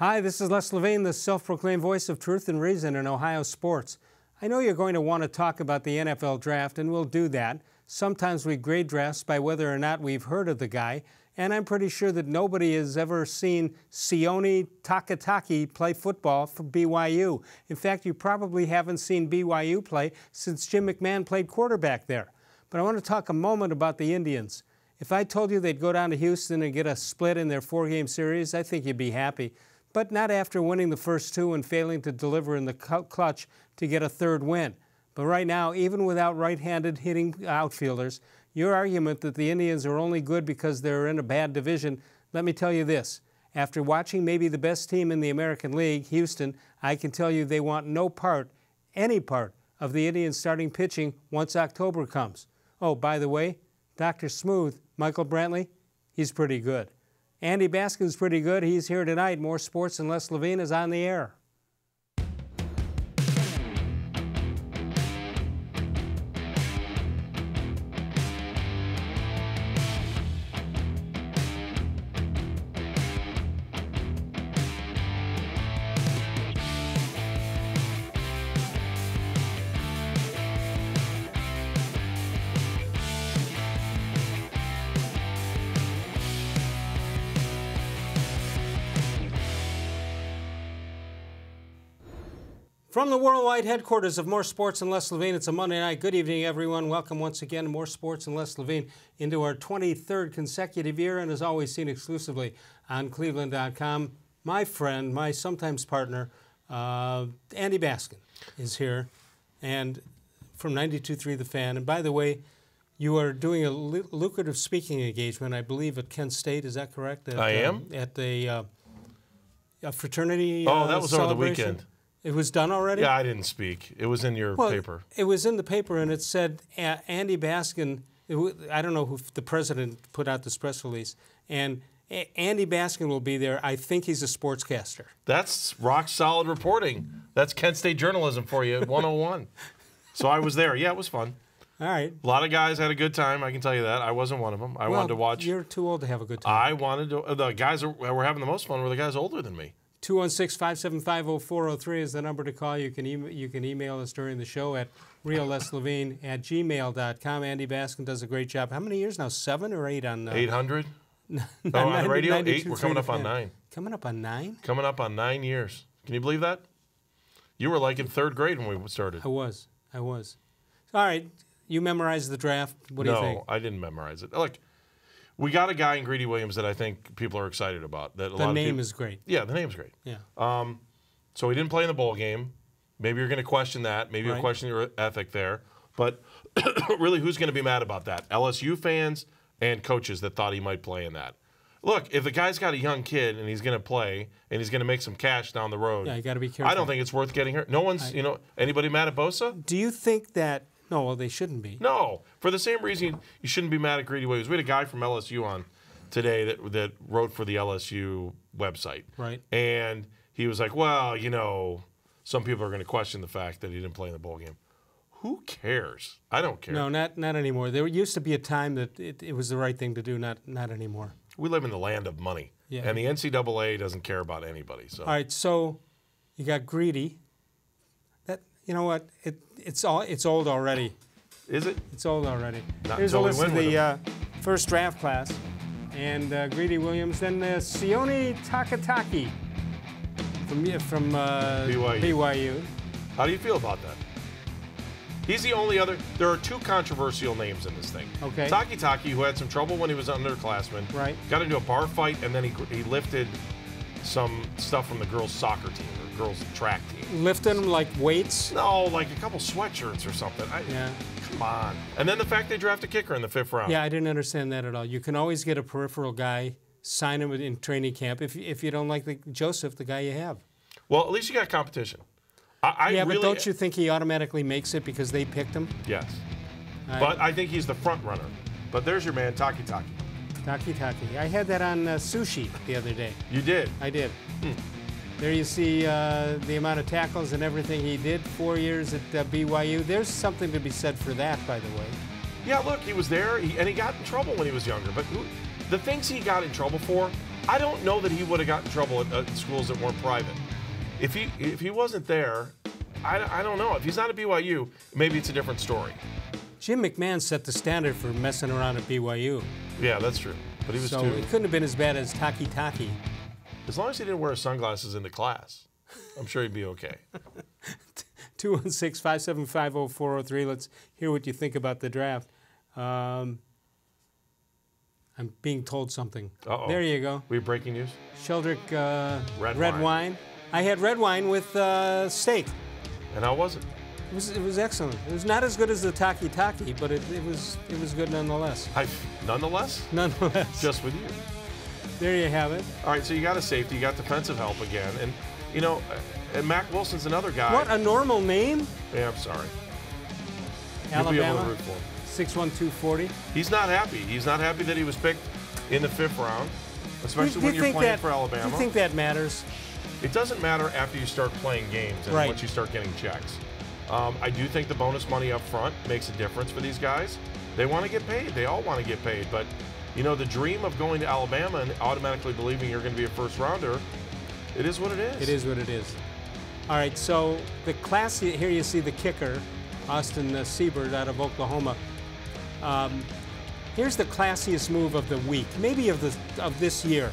Hi, this is Les Levine, the self proclaimed voice of truth and reason in Ohio sports. I know you're going to want to talk about the NFL draft, and we'll do that. Sometimes we grade drafts by whether or not we've heard of the guy, and I'm pretty sure that nobody has ever seen Sione Takitaki play football for BYU. In fact, you probably haven't seen BYU play since Jim McMahon played quarterback there. But I want to talk a moment about the Indians. If I told you they'd go down to Houston and get a split in their four game series, I think you'd be happy but not after winning the first two and failing to deliver in the clutch to get a third win. But right now, even without right handed hitting outfielders, your argument that the Indians are only good because they're in a bad division, let me tell you this. After watching maybe the best team in the American League, Houston, I can tell you they want no part, any part, of the Indians starting pitching once October comes. Oh, by the way, Dr. Smooth, Michael Brantley, he's pretty good. Andy Baskin's pretty good. He's here tonight. More sports and Les Levine is on the air. From the worldwide headquarters of More Sports and Les Levine, it's a Monday night. Good evening, everyone. Welcome once again to More Sports and Les Levine into our 23rd consecutive year, and as always, seen exclusively on Cleveland.com. My friend, my sometimes partner, uh, Andy Baskin, is here, and from 92.3 The Fan. And by the way, you are doing a lucrative speaking engagement, I believe, at Kent State. Is that correct? At, I am. Um, at a, uh, a fraternity. Oh, that was over the weekend. It was done already? Yeah, I didn't speak. It was in your well, paper. It was in the paper, and it said Andy Baskin. I don't know who the president put out this press release, and Andy Baskin will be there. I think he's a sportscaster. That's rock solid reporting. That's Kent State journalism for you, 101. so I was there. Yeah, it was fun. All right. A lot of guys had a good time. I can tell you that. I wasn't one of them. I well, wanted to watch. You're too old to have a good time. I wanted to. Uh, the guys that were having the most fun were the guys older than me. 216-575-0403 is the number to call. You can, e- you can email us during the show at reallesslevine at gmail.com. Andy Baskin does a great job. How many years now? Seven or eight on... Uh, 800? oh, on the radio? Eight? We're coming up on nine. Coming up on nine? Coming up on nine years. Can you believe that? You were like in third grade when we started. I was. I was. All right. You memorized the draft. What do no, you think? No, I didn't memorize it. Look, we got a guy in Greedy Williams that I think people are excited about. That a the lot name of people, is great. Yeah, the name's great. Yeah. Um, so he didn't play in the bowl game. Maybe you're going to question that. Maybe right. you'll question your ethic there. But really, who's going to be mad about that? LSU fans and coaches that thought he might play in that. Look, if the guy's got a young kid and he's going to play and he's going to make some cash down the road, yeah, you got to be careful. I don't think it's worth getting hurt. No one's, I, you know, anybody mad at Bosa? Do you think that? No, well, they shouldn't be. No, for the same reason you shouldn't be mad at Greedy Williams. We had a guy from LSU on today that that wrote for the LSU website. Right. And he was like, "Well, you know, some people are going to question the fact that he didn't play in the bowl game." Who cares? I don't care. No, not not anymore. There used to be a time that it, it was the right thing to do. Not not anymore. We live in the land of money, yeah. and the NCAA doesn't care about anybody. So. All right, so you got greedy. You know what? It it's all it's old already. Is it? It's old already. Not Here's a list of the uh, first draft class and uh, Greedy Williams. Then uh, Sione Takitaki from, from uh, BYU. BYU. How do you feel about that? He's the only other. There are two controversial names in this thing. Okay. Takitaki, who had some trouble when he was an underclassman, right? Got into a bar fight, and then he he lifted some stuff from the girls' soccer team girls' track team. Lifting like weights? No, like a couple sweatshirts or something. I, yeah. Come on. And then the fact they draft a kicker in the fifth round. Yeah, I didn't understand that at all. You can always get a peripheral guy, sign him in training camp if, if you don't like the Joseph, the guy you have. Well, at least you got competition. I, I yeah, really, but don't you think he automatically makes it because they picked him? Yes. I, but I think he's the front runner. But there's your man, Taki Taki. Taki Taki. I had that on uh, sushi the other day. You did? I did. Hmm. There you see uh, the amount of tackles and everything he did. Four years at uh, BYU. There's something to be said for that, by the way. Yeah, look, he was there, he, and he got in trouble when he was younger. But who, the things he got in trouble for, I don't know that he would have gotten in trouble at, at schools that weren't private. If he if he wasn't there, I, I don't know. If he's not at BYU, maybe it's a different story. Jim McMahon set the standard for messing around at BYU. Yeah, that's true. But he was so too. it couldn't have been as bad as Taki Taki. As long as he didn't wear sunglasses into class, I'm sure he'd be okay. 216 575 0403. Let's hear what you think about the draft. Um, I'm being told something. Uh-oh. There you go. We have breaking news? Sheldrick uh, Redwine. wine. I had red wine with uh, steak. And how was it? It was, it was excellent. It was not as good as the Taki Taki, but it, it was it was good nonetheless. I, nonetheless? Nonetheless. Just with you. There you have it. All right, so you got a safety, you got defensive help again, and you know, and Mack Wilson's another guy. What a normal name. Yeah, I'm sorry. You'll be able to Alabama. root for. Six one two forty. He's not happy. He's not happy that he was picked in the fifth round, especially do when you you're playing that, for Alabama. Do you think that matters? It doesn't matter after you start playing games and Right. once you start getting checks. Um, I do think the bonus money up front makes a difference for these guys. They want to get paid. They all want to get paid. But, you know, the dream of going to Alabama and automatically believing you're going to be a first rounder, it is what it is. It is what it is. All right, so the class here you see the kicker, Austin uh, Siebert out of Oklahoma. Um, here's the classiest move of the week, maybe of the of this year,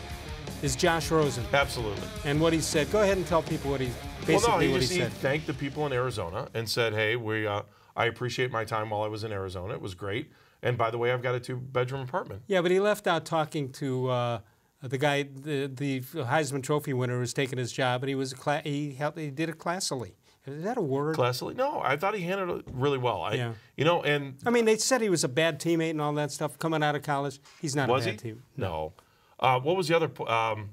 is Josh Rosen Absolutely. and what he said. Go ahead and tell people what he basically well, no, he what just he he thanked the people in Arizona and said, "Hey, we uh, I appreciate my time while I was in Arizona. It was great. And by the way, I've got a two-bedroom apartment." Yeah, but he left out talking to uh, the guy, the, the Heisman Trophy winner, who's taken his job, and he was a cla- he helped, he did it classily. Is that a word? Classily, no, I thought he handled it really well. I, Yeah. You know, and I mean, they said he was a bad teammate and all that stuff coming out of college. He's not Was a he? team. No. Uh, what was the other? Um,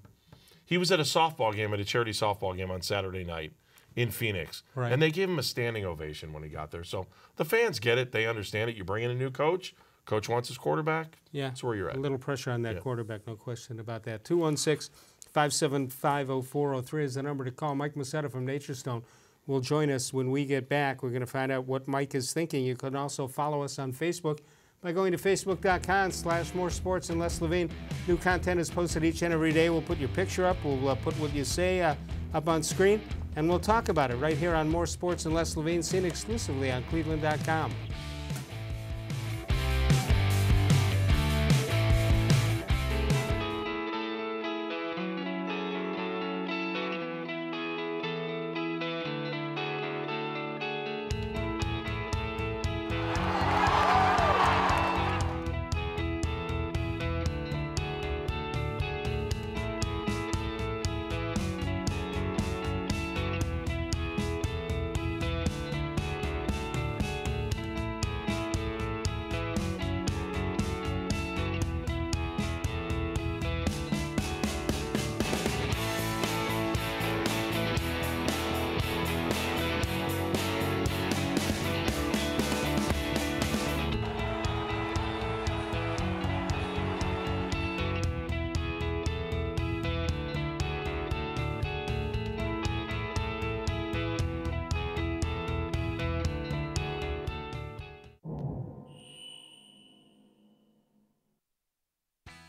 he was at a softball game, at a charity softball game on Saturday night in Phoenix, Right. and they gave him a standing ovation when he got there. So the fans get it; they understand it. You bring in a new coach. Coach wants his quarterback. Yeah. that's where you're at. A little pressure on that Yeah. quarterback, no question about that. 216 575 0403 is the number to call. Mike Masetta from Nature Stone will join us when we get back. We're going to find out what Mike is thinking. You can also follow us on Facebook by going to facebook.com slash more sports and Les Levine. New content is posted each and every day. We'll put your picture up. We'll uh, put what you say uh, up on screen, and we'll talk about it right here on More Sports and Les Levine, seen exclusively on cleveland.com.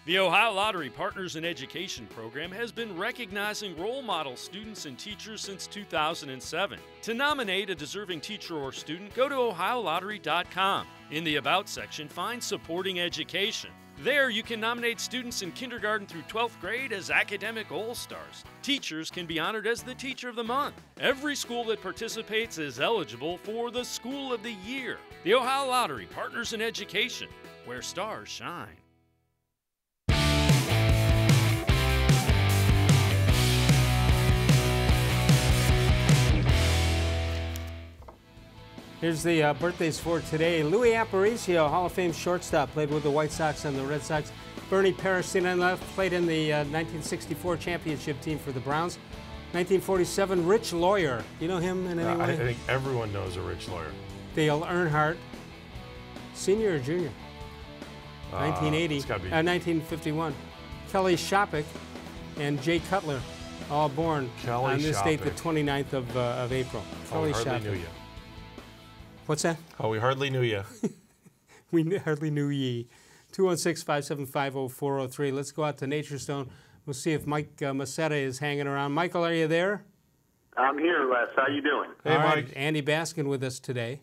The Ohio Lottery Partners in Education program has been recognizing role model students and teachers since 2007. To nominate a deserving teacher or student, go to ohiolottery.com. In the About section, find Supporting Education. There, you can nominate students in kindergarten through 12th grade as academic all stars. Teachers can be honored as the Teacher of the Month. Every school that participates is eligible for the School of the Year. The Ohio Lottery Partners in Education, where stars shine. Here's the uh, birthdays for today. Luis Aparicio, Hall of Fame shortstop, played with the White Sox and the Red Sox. Bernie on left, played in the uh, 1964 championship team for the Browns. 1947, Rich Lawyer. You know him in any Uh, I think everyone knows a rich lawyer. Dale Earnhardt, senior or junior? Uh, 1980, it's gotta be- uh, 1951. Kelly Shoppick and Jay Cutler, all born Kelly on this date, the 29th of, uh, of April. Oh, Kelly hardly Shoppick. knew you. What's that? Oh, we hardly knew you. We hardly knew ye. 216 575 0403. Let's go out to Nature Stone. We'll see if Mike uh, Masetta is hanging around. Michael, are you there? I'm here, Les. How you doing? Hey, All right, Mike. Andy Baskin with us today.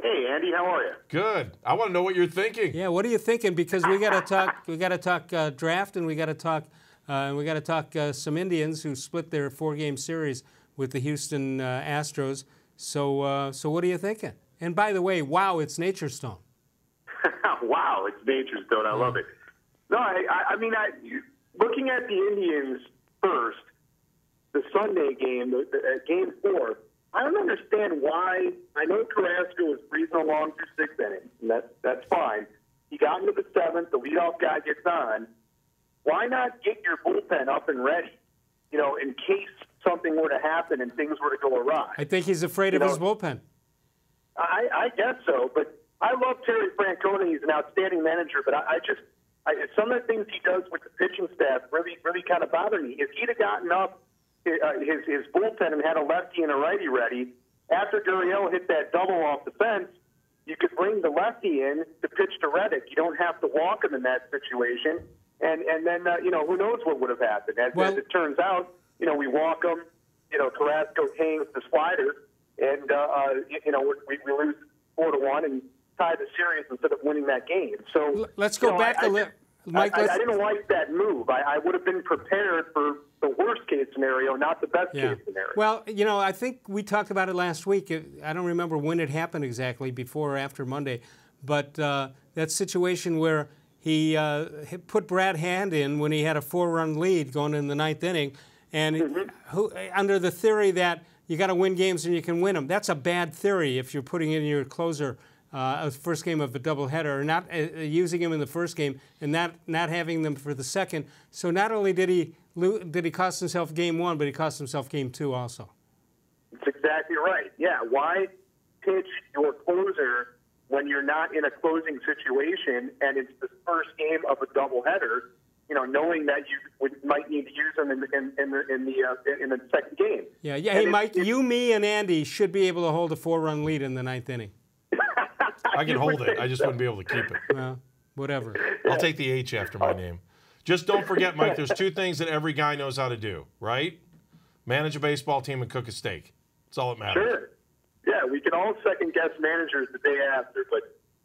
Hey, Andy. How are you? Good. I want to know what you're thinking. Yeah, what are you thinking? Because we got to talk. We got to talk uh, draft, and we got to talk. Uh, and we got to talk uh, some Indians who split their four-game series with the Houston uh, Astros. So, uh, so what are you thinking? And by the way, wow, it's Nature Stone. wow, it's Nature Stone. I love it. No, I, I, mean, I, looking at the Indians first, the Sunday game, the, the, uh, game four, I don't understand why. I know Carrasco was breezing along through six innings, and that's that's fine. He got into the seventh. The leadoff guy gets on. Why not get your bullpen up and ready? You know, in case something were to happen and things were to go awry. I think he's afraid You of his bullpen. I, I guess so, but I love Terry Francona. He's an outstanding manager, but I, I just I, some of the things he does with the pitching staff really really kind of bother me. If he'd have gotten up uh, his his bullpen and had a lefty and a righty ready after Gurriel hit that double off the fence, you could bring the lefty in to pitch to Reddick. You don't have to walk him in that situation, and and then uh, you know who knows what would have happened. As, Well- as it turns out, you know we walk him. You know Carrasco hangs the slider, and uh, uh, you, you know we, we lose four to one and tie the series instead of winning that game. So let's you go know, back I, a li- I, Mike, I, I didn't like that move. I, I would have been prepared for the worst case scenario, not the best Yeah. case scenario. Well, you know, I think we talked about it last week. I don't remember when it happened exactly, before or after Monday, but uh, that situation where he uh, put Brad Hand in when he had a four-run lead going in the ninth inning, and Mm-hmm. who, under the theory that you got to win games and you can win them. That's a bad theory if you're putting in your closer. Uh, a first game of a doubleheader, or not uh, using him in the first game, and not not having them for the second. So not only did he did he cost himself game one, but he cost himself game two also. It's exactly right. Yeah. Why pitch your closer when you're not in a closing situation and it's the first game of a doubleheader? You know, knowing that you would, might need to use them in the in, in the in the uh, in the second game. Yeah, yeah. And Hey, it's- Mike, it's- you, me, and Andy should be able to hold a four-run lead in the ninth inning. I can hold it. I just so. wouldn't be able to keep it. Well, whatever. I'll take the H after my name. Just don't forget, Mike, there's two things that every guy knows how to do, right? Manage a baseball team and cook a steak. That's all that matters. Sure. Yeah, we can all second guess managers the day after, but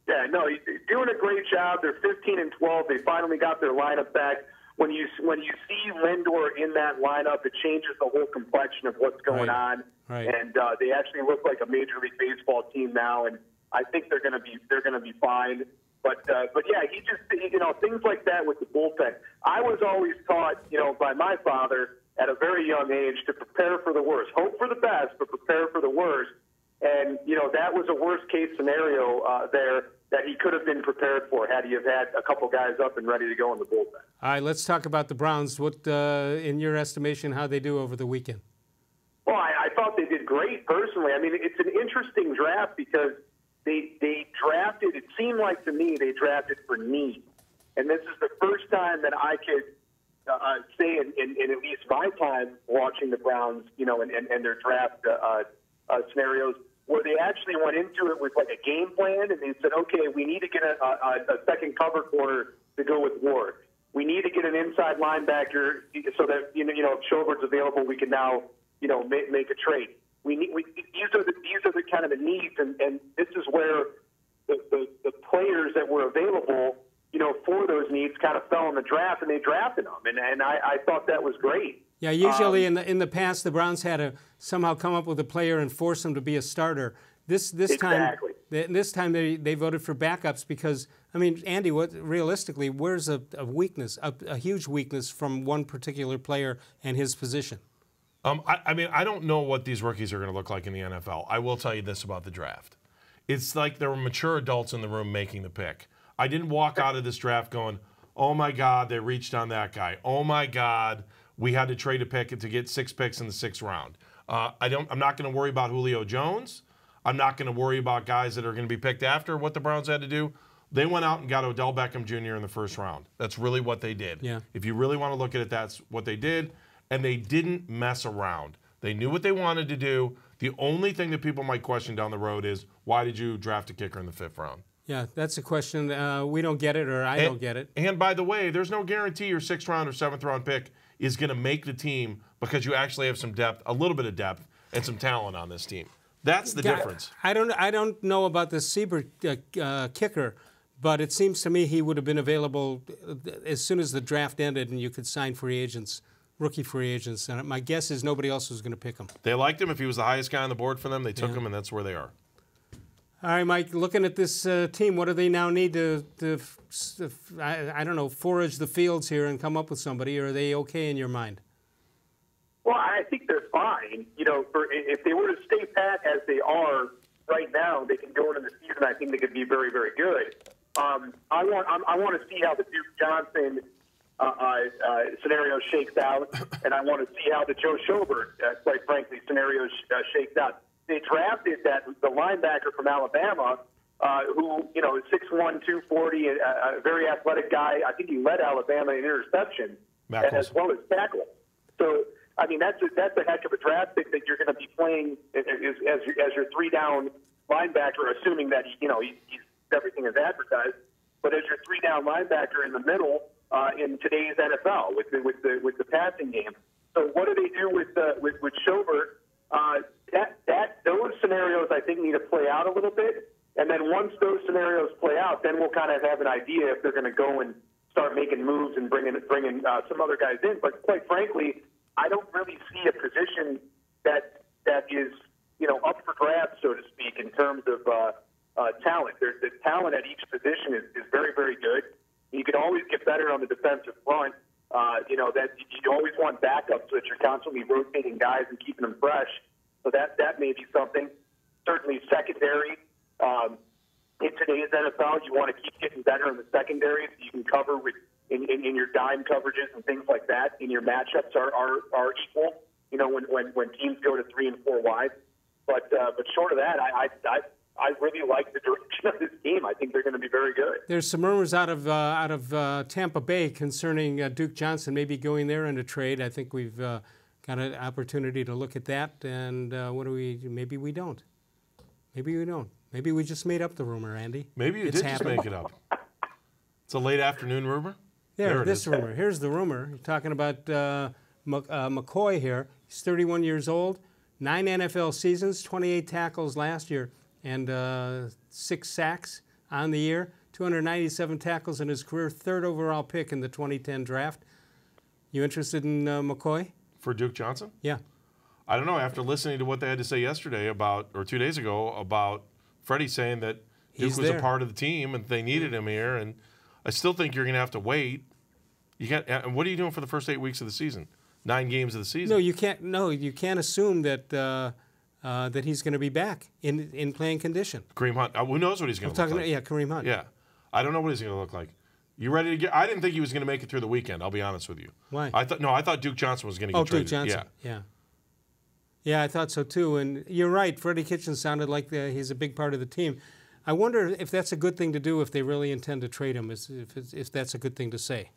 yeah, no, he's doing a great job. They're 15 and 12. They finally got their lineup back. When you when you see Lindor in that lineup, it changes the whole complexion of what's going Right. on. Right. And uh, they actually look like a Major League Baseball team now, and I think they're going to be they're going to be fine. But uh, but yeah, he just you know things like that with the bullpen. I was always taught you know by my father at a very young age to prepare for the worst, hope for the best, but prepare for the worst. And you know that was a worst case scenario uh, there that he could have been prepared for had he have had a couple guys up and ready to go in the bullpen. All right, let's talk about the Browns. What, uh, in your estimation, how they do over the weekend? Well, I, I thought they did great personally. I mean, it's an interesting draft because they they drafted. It seemed like to me they drafted for need, and this is the first time that I could uh, say in, in, in at least my time watching the Browns, you know, and, and, and their draft uh, uh, scenarios where they actually went into it with like a game plan and they said, okay, we need to get a, a, a second cover corner to go with Ward. We need to get an inside linebacker so that you know, you know, if Schobert's available, we can now, you know, make, make a trade. We need we, these are the these are the kind of the needs, and, and this is where the, the the players that were available, you know, for those needs kind of fell in the draft, and they drafted them, and and I, I thought that was great. Yeah, usually Um, in the in the past, the Browns had to somehow come up with a player and force him to be a starter. This this Exactly. time, th- this time they, they voted for backups because I mean, Andy, what realistically, where's a, a weakness, a, a huge weakness from one particular player and his position? Um, I, I mean, I don't know what these rookies are going to look like in the NFL. I will tell you this about the draft. It's like there were mature adults in the room making the pick. I didn't walk out of this draft going, oh my God, they reached on that guy. Oh my God, we had to trade a pick to get six picks in the sixth round. Uh, I don't, I'm not going to worry about Julio Jones. I'm not going to worry about guys that are going to be picked after what the Browns had to do. They went out and got Odell Beckham Jr. in the first round. That's really what they did. Yeah. If you really want to look at it, that's what they did. And they didn't mess around. They knew what they wanted to do. The only thing that people might question down the road is why did you draft a kicker in the fifth round? Yeah, that's a question. Uh, we don't get it, or I and, don't get it. And by the way, there's no guarantee your sixth round or seventh round pick is going to make the team because you actually have some depth, a little bit of depth, and some talent on this team. That's the Yeah, difference. I don't. I don't know about the Siebert uh, uh, kicker, but it seems to me he would have been available uh, as soon as the draft ended, and you could sign free agents, rookie free agents. And my guess is nobody else was going to pick him. They liked him. If he was the highest guy on the board for them, they took him, and that's where they are. All right, Mike. Looking at this uh, team, what do they now need to, to f- I, I don't know, forage the fields here and come up with somebody? Or are they okay in your mind? Well, I think they're fine. You know, for, if they were to stay pat as they are right now, they can go into the season. I think they could be very, very good. Um, I want I'm, I want to see how the Duke Johnson uh, uh, uh, scenario shakes out, and I want to see how the Joe Schobert, uh, quite frankly, scenario sh- uh, shakes out. They drafted that the linebacker from Alabama, uh, who you know is 6'1", 240, a, a very athletic guy. I think he led Alabama in interception Mackles. as well as tackle. So I mean that's a, that's a heck of a draft pick that you're going to be playing as, as, your, as your three down linebacker, assuming that you know he, he's everything is advertised. But as your three down linebacker in the middle uh, in today's NFL with the, with the with the passing game. So what do they do with uh, with with Schobert? Uh, that that those scenarios I think need to play out a little bit, and then once those scenarios play out, then we'll kind of have an idea if they're going to go and start making moves and bringing bringing uh, some other guys in. But quite frankly, I don't really see a position that that is you know up for grabs, so to speak, in terms of uh, uh, talent. There's the talent at each position is, is very very good. You can always get better on the defensive front. Uh, you know that you always want backups so that you're constantly rotating guys and keeping them fresh. So that that may be something. Certainly secondary. Um, in today's NFL, you want to keep getting better in the secondary so you can cover with in, in, in your dime coverages and things like that. And your matchups are, are, are equal. You know when, when, when teams go to three and four wide. But uh, but short of that, I, I I I really like the direction of this team. I think they're going to be very good. There's some rumors out of uh, out of uh, Tampa Bay concerning uh, Duke Johnson maybe going there in a trade. I think we've uh, got an opportunity to look at that. And uh, what do we? Maybe we don't. Maybe we don't. Maybe we just made up the rumor, Andy. Maybe you It's did happened. just make it up. It's a late afternoon rumor. There, There it this is. rumor. Here's the rumor. You're talking about uh, uh, McCoy here. He's 31 years old, nine NFL seasons, 28 tackles last year, and uh, six sacks on the year, 297 tackles in his career, third overall pick in the 2010 draft. You interested in uh, McCoy? For Duke Johnson? Yeah. I don't know. After listening to what they had to say yesterday about, or two days ago, about Freddie saying that Duke He's was there. a part of the team and they needed him here, and I still think you're going to have to wait. You got. And what are you doing for the first eight weeks of the season? Nine games of the season. No, you can't. No, you can't assume that uh, uh, that he's going to be back in in playing condition. Kareem Hunt. uh, Who knows what he's going to look talking. like? yeah, Kareem Hunt. Yeah. I don't know what he's going to look like. You ready to get? I didn't think he was going to make it through the weekend. I'll be honest with you. Why? I thought no. I thought Duke Johnson was going to get Oh, traded. Duke Johnson. Yeah. Yeah. Yeah, I thought so too. And you're right. Freddie Kitchens sounded like the, he's a big part of the team. I wonder if that's a good thing to do if they really intend to trade him. Is if, if that's a good thing to say.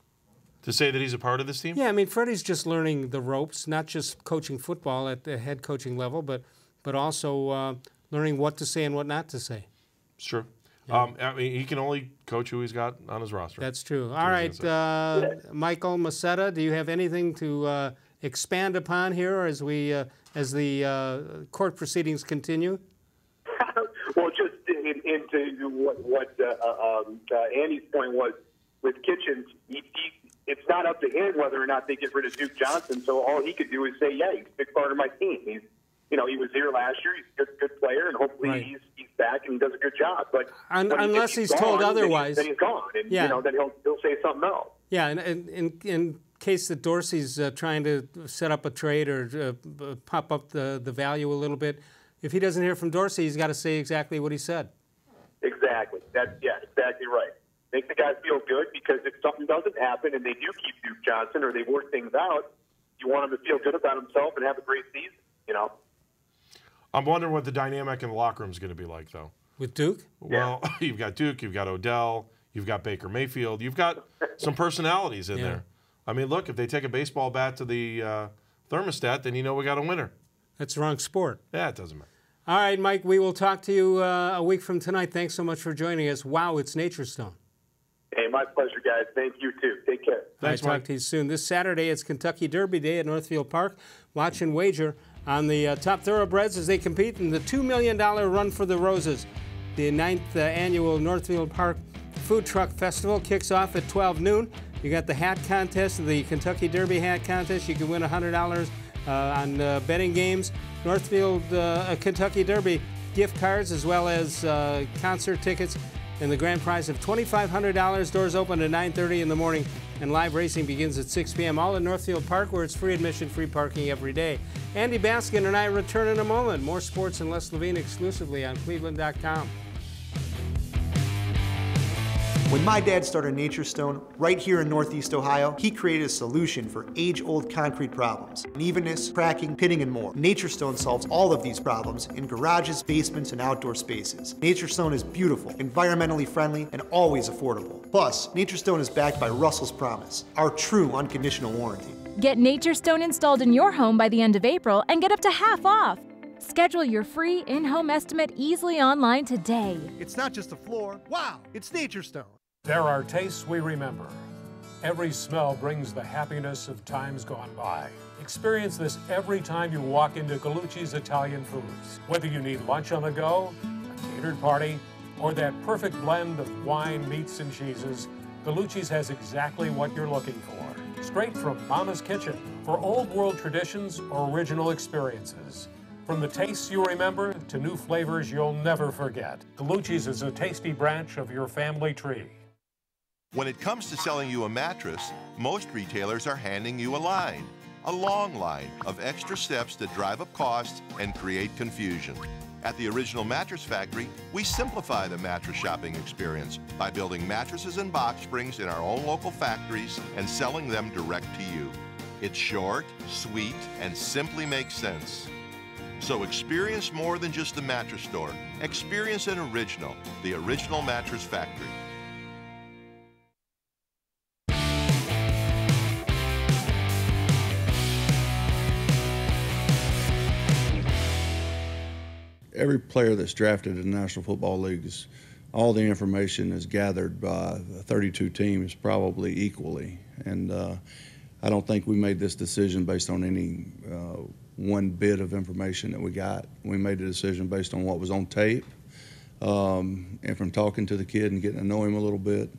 To say that he's a part of this team. Yeah, I mean Freddie's just learning the ropes, not just coaching football at the head coaching level, but but also uh, learning what to say and what not to say. Sure. Um, I mean, he can only coach who he's got on his roster. That's true. All I right, uh, Michael Masetta, do you have anything to uh, expand upon here as we uh, as the uh, court proceedings continue? well, just in, into what, what uh, um, uh, Andy's point was with Kitchens, he, he, it's not up to him whether or not they get rid of Duke Johnson. So all he could do is say, "Yeah, he's a big part of my team. He's, you know, he was here last year. He's a good, good player, and hopefully Right. he's he's back and he does a good job." But Un- he- unless he's told gone, he- otherwise. then he's gone, and Yeah. you know, then he'll he'll say something else. Yeah, and in, in, in case that Dorsey's uh, trying to set up a trade or uh, pop up the, the value a little bit, if he doesn't hear from Dorsey, he's got to say exactly what he said. Exactly. That's yeah, exactly right. Make the guy feel good because if something doesn't happen and they do keep Duke Johnson or they work things out, you want him to feel good about himself and have a great season. You know. I'm wondering what the dynamic in the locker room is going to be like, though. With Duke? Well, you've got Duke, you've got Odell, you've got Baker Mayfield, you've got some personalities in Yeah. there. I mean, look, if they take a baseball bat to the uh, thermostat, then you know we got a winner. That's the wrong sport. Yeah, it doesn't matter. All right, Mike, we will talk to you uh, a week from tonight. Thanks so much for joining us. Wow, it's Nature Stone. Hey, my pleasure, guys. Thank you, too. Take care. Thanks, Talk to you soon. This Saturday, it's Kentucky Derby Day at Northfield Park. Watch and wager on the uh, top thoroughbreds as they compete in the $2 million Run for the Roses. The ninth uh, annual Northfield Park Food Truck Festival kicks off at 12 noon. You got the hat contest, the Kentucky Derby hat contest. You can win $100 uh, on uh, betting games. Northfield uh, Kentucky Derby gift cards as well as uh, concert tickets and the grand prize of $2,500. Doors open at 9:30 in the morning, and live racing begins at 6 p.m. All in Northfield Park, where it's free admission, free parking every day. Andy Baskin and I return in a moment. More sports and Les Levine exclusively on Cleveland.com. When my dad started Nature Stone right here in Northeast Ohio, he created a solution for age-old concrete problems. Unevenness, cracking, pitting, and more. Nature Stone solves all of these problems in garages, basements, and outdoor spaces. Nature Stone is beautiful, environmentally friendly, and always affordable. Plus, Nature Stone is backed by Russell's Promise, our true unconditional warranty. Get Nature Stone installed in your home by the end of April and get up to half off. Schedule your free in-home estimate easily online today. It's not just a floor. Wow, it's Nature Stone. There are tastes we remember. Every smell brings the happiness of times gone by. Experience this every time you walk into Gallucci's Italian Foods. Whether you need lunch on the go, a catered party, or that perfect blend of wine, meats, and cheeses, Gallucci's has exactly what you're looking for. Straight from Mama's Kitchen for old world traditions or original experiences. From the tastes you remember to new flavors you'll never forget, Gallucci's is a tasty branch of your family tree. When it comes to selling you a mattress, most retailers are handing you a line, a long line of extra steps that drive up costs and create confusion. At the Original Mattress Factory, we simplify the mattress shopping experience by building mattresses and box springs in our own local factories and selling them direct to you. It's short, sweet, and simply makes sense. So experience more than just the mattress store. Experience an original, the Original Mattress Factory. Every player that's drafted in the National Football League is all the information is gathered by 32 teams probably equally. And uh, I don't think we made this decision based on any uh, one bit of information that we got. We made a decision based on what was on tape um, and from talking to the kid and getting to know him a little bit.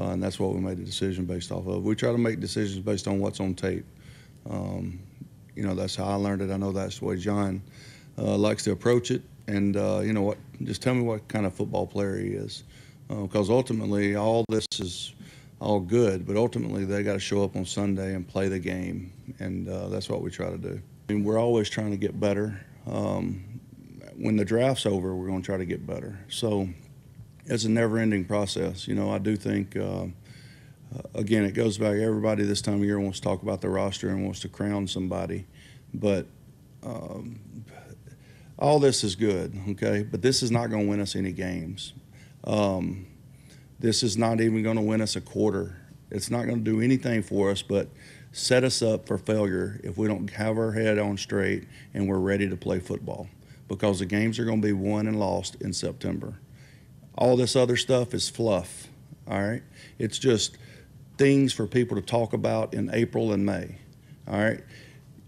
Uh, and that's what we made the decision based off of. We try to make decisions based on what's on tape. Um, you know, that's how I learned it. I know that's the way John uh, likes to approach it and uh, you know what? Just tell me what kind of football player he is, because uh, ultimately all this is all good, but ultimately they got to show up on Sunday and play the game, and uh, that's what we try to do. I mean, we're always trying to get better. Um, when the draft's over, we're going to try to get better. So it's a never-ending process. You know, I do think. Uh, again, it goes back. Everybody this time of year wants to talk about the roster and wants to crown somebody, but um, all this is good, okay, but this is not going to win us any games. Um, this is not even going to win us a quarter. It's not going to do anything for us but set us up for failure if we don't have our head on straight and we're ready to play football because the games are going to be won and lost in September. All this other stuff is fluff, all right? It's just things for people to talk about in April and May, all right?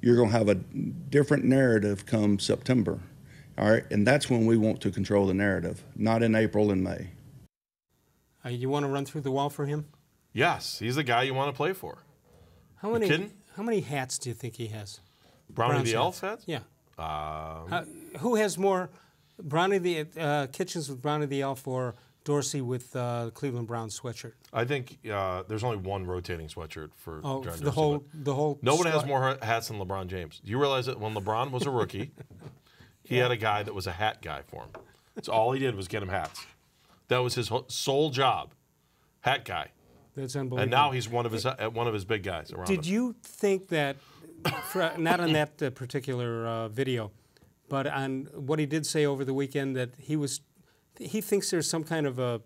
You're going to have a different narrative come September. All right, and that's when we want to control the narrative, not in April and May. Uh, you want to run through the wall for him? Yes, he's the guy you want to play for. How many? How many hats do you think he has? Brownie Browns the Elf hats? Yeah. Um, who has more? Brownie the uh, Kitchens with Brownie the Elf or Dorsey with uh, Cleveland Browns sweatshirt? I think uh, there's only one rotating sweatshirt for oh, John the whole the whole. No one has more hats than LeBron James. Do you realize that when LeBron was a rookie, He had a guy that was a hat guy for him. That's all he did was get him hats. That was his sole job, hat guy. That's unbelievable. And now he's one of his uh, one of his big guys around. Did him. you think that, for, not on that uh, particular uh, video, but on what he did say over the weekend that he was, he thinks there's some kind of a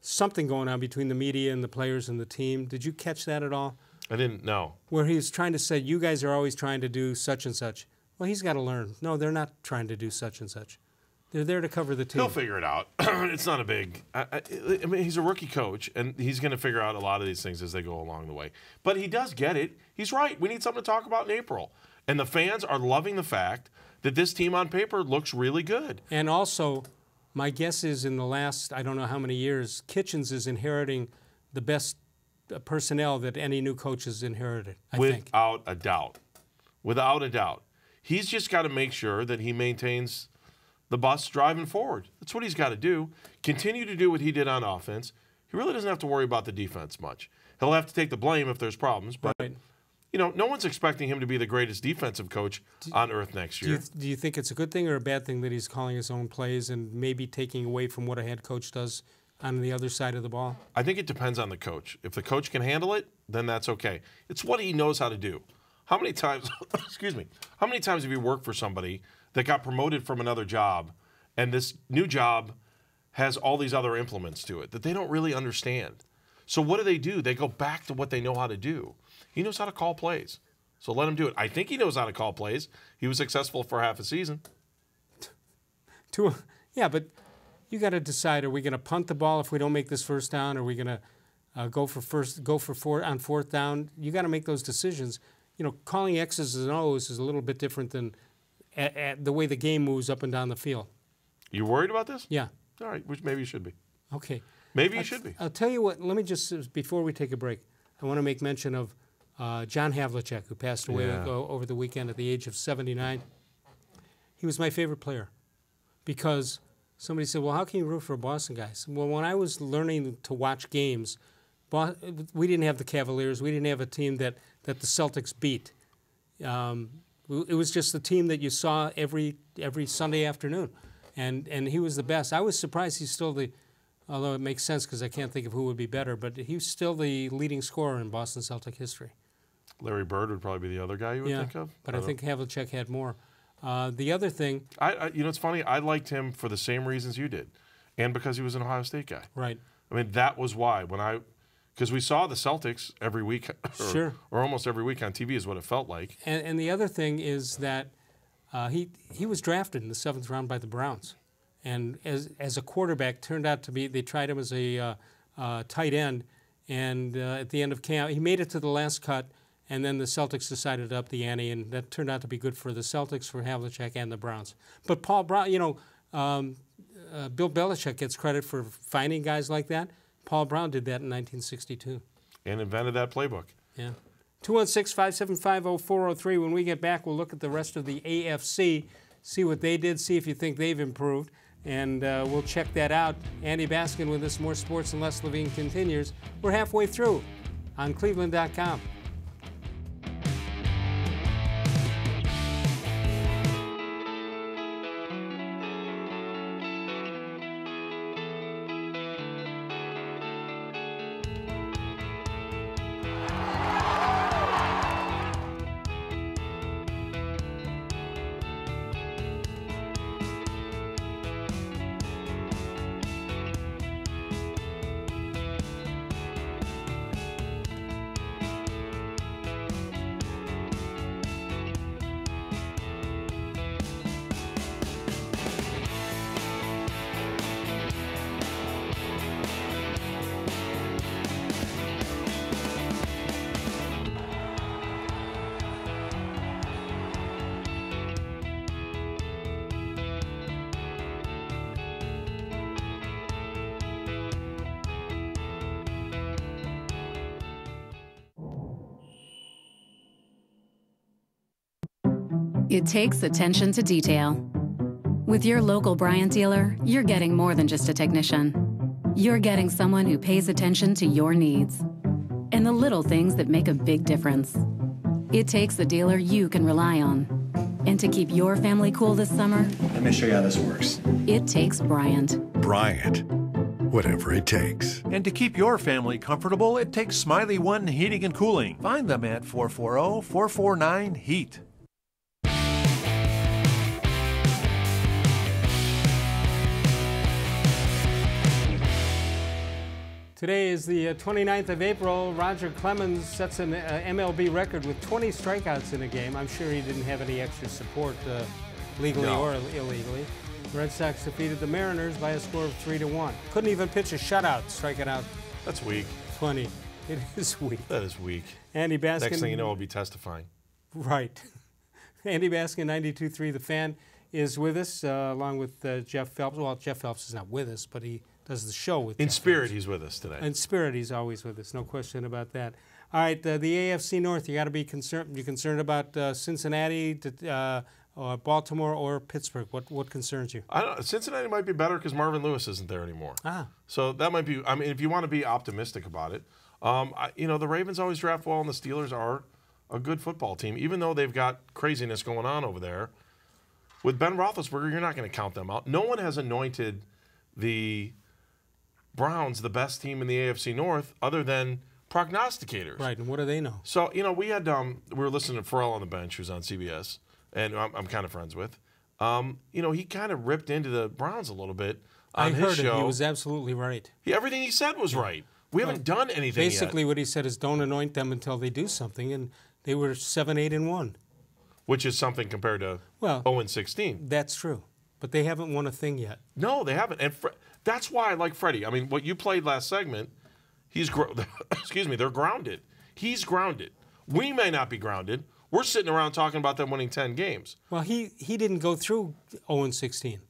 something going on between the media and the players and the team. Did you catch that at all? I didn't know. Where he's trying to say you guys are always trying to do such and such. Well, he's got to learn. No, they're not trying to do such and such. They're there to cover the team. He'll figure it out. it's not a big. I, I, I, mean, he's a rookie coach, and he's going to figure out a lot of these things as they go along the way. But he does get it. He's right. We need something to talk about in April, and the fans are loving the fact that this team on paper looks really good. And also, my guess is in the last I don't know how many years, Kitchens is inheriting the best uh, personnel that any new coach has inherited. I Without think. a doubt. Without a doubt. He's just got to make sure that he maintains the bus driving forward. That's what he's got to do. Continue to do what he did on offense. He really doesn't have to worry about the defense much. He'll have to take the blame if there's problems, but right. you know, no one's expecting him to be the greatest defensive coach do, on earth next year. Do you, do you think it's a good thing or a bad thing that he's calling his own plays and maybe taking away from what a head coach does on the other side of the ball? I think it depends on the coach. If the coach can handle it, then that's okay. It's what he knows how to do. How many times, excuse me, how many times have you worked for somebody that got promoted from another job and this new job has all these other implements to it that they don't really understand? So what do they do? They go back to what they know how to do. He knows how to call plays. So let him do it. I think he knows how to call plays. He was successful for half a season. To, yeah, but you got to decide: Are we going to punt the ball if we don't make this first down? Are we going to uh, go for first, go for four on fourth down? You got to make those decisions. You know, calling X's and O's is a little bit different than at, at the way the game moves up and down the field. You worried about this? Yeah. All right, which maybe you should be. Okay. Maybe you should be. I'll tell you what. Let me just before we take a break, I want to make mention of uh, John Havlicek, who passed away Yeah. over the weekend at the age of 79. He was my favorite player because somebody said, "Well, how can you root for a Boston guy?" Well, when I was learning to watch games, we didn't have the Cavaliers. We didn't have a team that that the Celtics beat. Um, it was just the team that you saw every every Sunday afternoon, and and he was the best. I was surprised he's still the, although it makes sense because I can't think of who would be better, but he's still the leading scorer in Boston Celtic history. Larry Bird would probably be the other guy you would yeah, think of. but I, don't think Havlicek had more. Uh, the other thing, I, I, you know, it's funny. I liked him for the same reasons you did, and because he was an Ohio State guy. right? I mean, that was why when I, because we saw the Celtics every week, or, Sure. or almost every week on TV is what it felt like. And, and the other thing is that uh, he he was drafted in the seventh round by the Browns, and as as a quarterback turned out to be they tried him as a uh, uh, tight end, and uh, at the end of camp he made it to the last cut, and then the Celtics decided to up the ante, and that turned out to be good for the Celtics, for Havlicek, and the Browns. But Paul Brown, you know, um, uh, Bill Belichick gets credit for finding guys like that. Paul Brown did that in 1962. And invented that playbook. Yeah. 216 575 0403. When we get back, we'll look at the rest of the AFC, see what they did, see if you think they've improved, and uh, we'll check that out. Andy Baskin with us, more sports, and Les Levine continues. We're halfway through on Cleveland.com. It takes attention to detail. With your local Bryant dealer, you're getting more than just a technician. You're getting someone who pays attention to your needs and the little things that make a big difference. It takes a dealer you can rely on. And to keep your family cool this summer, Let me show you how this works. it takes Bryant. Bryant. Whatever it takes. And to keep your family comfortable, it takes Smiley One Heating and Cooling. Find them at 440 449 HEAT. Today is the uh, 29th of April. Roger Clemens sets an uh, MLB record with 20 strikeouts in a game. I'm sure he didn't have any extra support uh, legally No. or illegally. Red Sox defeated the Mariners by a score of 3 to 1. Couldn't even pitch a shutout, striking out That's weak. 20. It is weak. That is weak. Andy Baskin. Next thing you know, I'll be testifying. Right. Andy Baskin, 92.3 The Fan, is with us, uh, along with uh, Jeff Phelps. Well, Jeff Phelps is not with us, but he does the show with In Jeff spirit, he's with us today. In spirit, he's always with us. No question about that. All right, uh, the AFC North. You got to be concerned. You concerned about uh, Cincinnati, to, uh, or Baltimore, or Pittsburgh? What what concerns you? I don't, Cincinnati might be better because Marvin Lewis isn't there anymore. Ah. So that might be. I mean, if you want to be optimistic about it, um, I, you know, the Ravens always draft well, and the Steelers are a good football team, even though they've got craziness going on over there. With Ben Roethlisberger, you're not going to count them out. No one has anointed the Browns the best team in the AFC North, other than prognosticators. Right, and what do they know? So you know, we had um, we were listening to Ferrall on the bench, who's on CBS, and I'm, I'm kind of friends with. Um, you know, he kind of ripped into the Browns a little bit on I his heard show. it. He was absolutely right. He- everything he said was right. We haven't done anything Basically, yet, what he said is, don't anoint them until they do something, and they were seven, eight, and one. which is something compared to Well, 0 and 16. That's true, but they haven't won a thing yet. No, they haven't, and that's why I like Freddie. I mean, what you played last segment, he's gro- excuse me, they're grounded. He's grounded. We may not be grounded. We're sitting around talking about them winning 10 games, Well, he he didn't go through 0 and 16,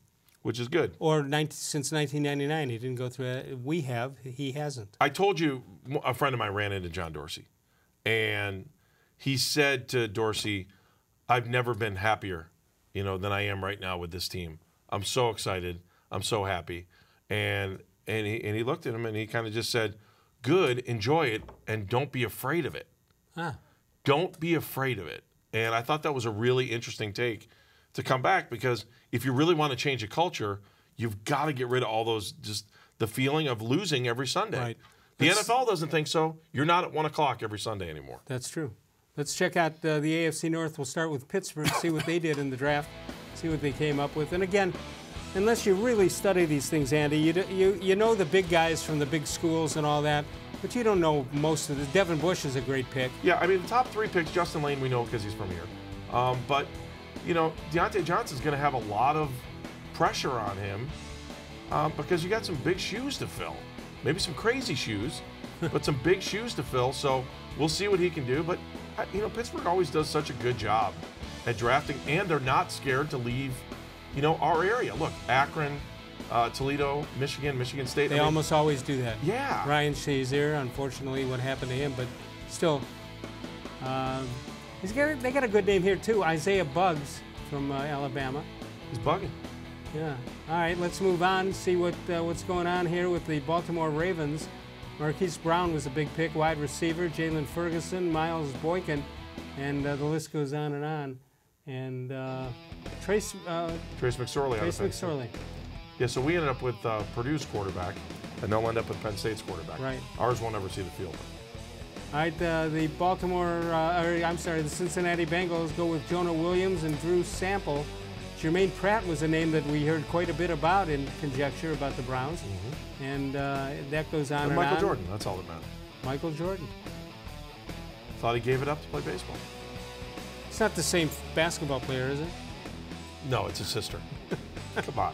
which is good. or 19, since 1999. He didn't go through it. We have. He hasn't. I told you a friend of mine ran into John Dorsey, and he said to Dorsey, "I've never been happier, you know, than I am right now with this team. I'm so excited. I'm so happy." And and he and he looked at him and he kind of just said, "Good, enjoy it, and don't be afraid of it. Ah, Don't be afraid of it." And I thought that was a really interesting take to come back because if you really want to change a culture, you've got to get rid of all those just the feeling of losing every Sunday. Right. The Let's- NFL doesn't think so. You're not at one o'clock every Sunday anymore. that's true. Let's check out uh, the AFC North. We'll start with Pittsburgh, see what they did in the draft, see what they came up with. And again, unless you really study these things, Andy, you, you, you know the big guys from the big schools and all that, but you don't know most of the. Devin Bush is a great pick. Yeah, I mean the top three picks. Justin Layne, we know because he's from here. Um, but you know Diontae Johnson's going to have a lot of pressure on him um, because you got some big shoes to fill. Maybe some crazy shoes, but some big shoes to fill. So we'll see what he can do. But you know Pittsburgh always does such a good job at drafting, and they're not scared to leave. You know our area. Look, Akron, uh, Toledo, Michigan, Michigan State. They I mean, almost always do that. Yeah. Ryan Shazier, unfortunately, what happened to him, but still, um, got, they got a good name here too. Isaiah Buggs from uh, Alabama. he's bugging. Yeah. All right, let's move on. See what uh, what's going on here with the Baltimore Ravens. Marquise Brown was a big pick, wide receiver. Jaylon Ferguson, Miles Boykin, and uh, the list goes on and on. And uh, Trace uh, Trace McSorley. Trace. McSorley. Yeah, so we ended up with uh, Purdue's quarterback, and they'll end up with Penn State's quarterback. Right. Ours won't ever see the field. All right, uh, the Baltimore, uh, or I'm sorry, the Cincinnati Bengals go with Jonah Williams and Drew Sample. Germaine Pratt was a name that we heard quite a bit about in conjecture about the Browns, and uh, that goes on And and, Michael on. Jordan, that's all that matters. Michael Jordan. Thought he gave it up to play baseball. It's not the same basketball player, is it? No, it's his sister. Come on.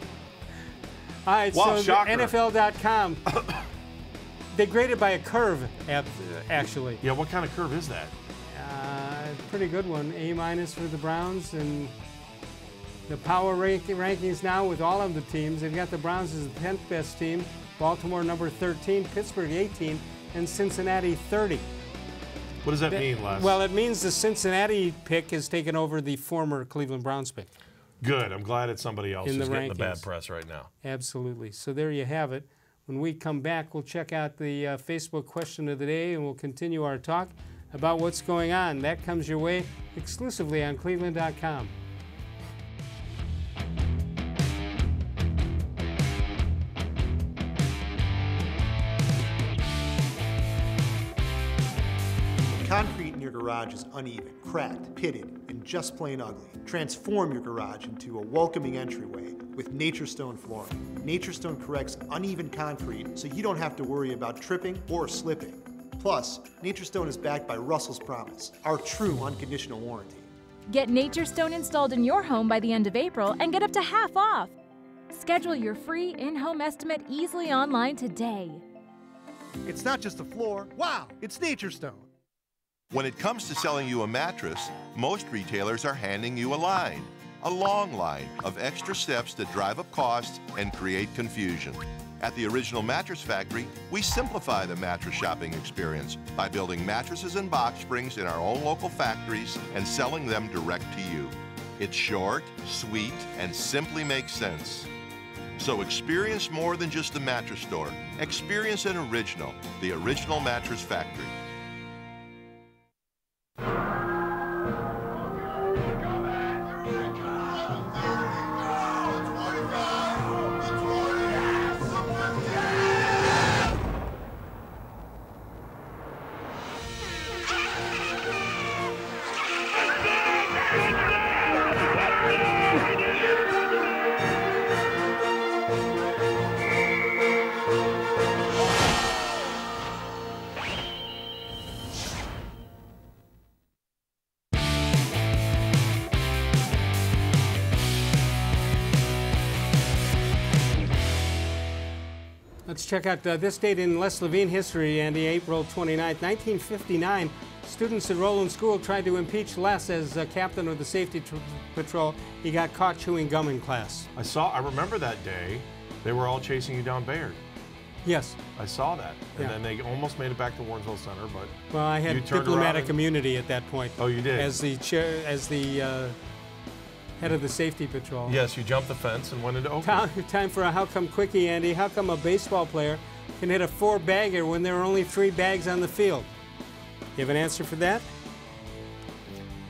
All right, Wow, so. NFL.com. they graded by a curve, actually. Yeah, what kind of curve is that? Uh, pretty good one. A minus for the Browns and the power rank- rankings now with all of the teams. They've got the Browns as the 10th best team, Baltimore number 13, Pittsburgh 18, and Cincinnati 30. What does that That- mean, Les? Well, it means the Cincinnati pick has taken over the former Cleveland Browns pick. Good. I'm glad it's somebody else In who's the getting the bad press right now. Absolutely. So there you have it. When we come back, we'll check out the uh, Facebook question of the day and we'll continue our talk about what's going on. That comes your way exclusively on cleveland.com. garage is uneven, cracked, pitted, and just plain ugly. Transform your garage into a welcoming entryway with Nature Stone flooring. Nature Stone corrects uneven concrete so you don't have to worry about tripping or slipping. Plus, Nature Stone is backed by Russell's Promise, our true unconditional warranty. Get Nature Stone installed in your home by the end of April and get up to half off. Schedule your free in home estimate easily online today. It's not just a floor. Wow, it's Nature Stone. When it comes to selling you a mattress, most retailers are handing you a line, a long line of extra steps that drive up costs and create confusion. At the Original Mattress Factory, we simplify the mattress shopping experience by building mattresses and box springs in our own local factories and selling them direct to you. It's short, sweet, and simply makes sense. So experience more than just a mattress store. Experience an original, the Original Mattress Factory you Let's check out uh, this date in Les Levine history, Andy, April 29, 1959. Students at Roland School tried to impeach Les as uh, captain of the safety tr- patrol. He got caught chewing gum in class. I saw. I remember that day. They were all chasing you down Bayard. Yes. I saw that, and Yeah. then they almost made it back to Warrensville Center, but Well, I had diplomatic and- immunity at that point. Oh, you did? As the chair, as the uh, head of the safety patrol. Yes, you jumped the fence and went into Oakland. Time, time for a how come quickie, Andy. How come a baseball player can hit a four bagger when there are only three bags on the field? You have an answer for that?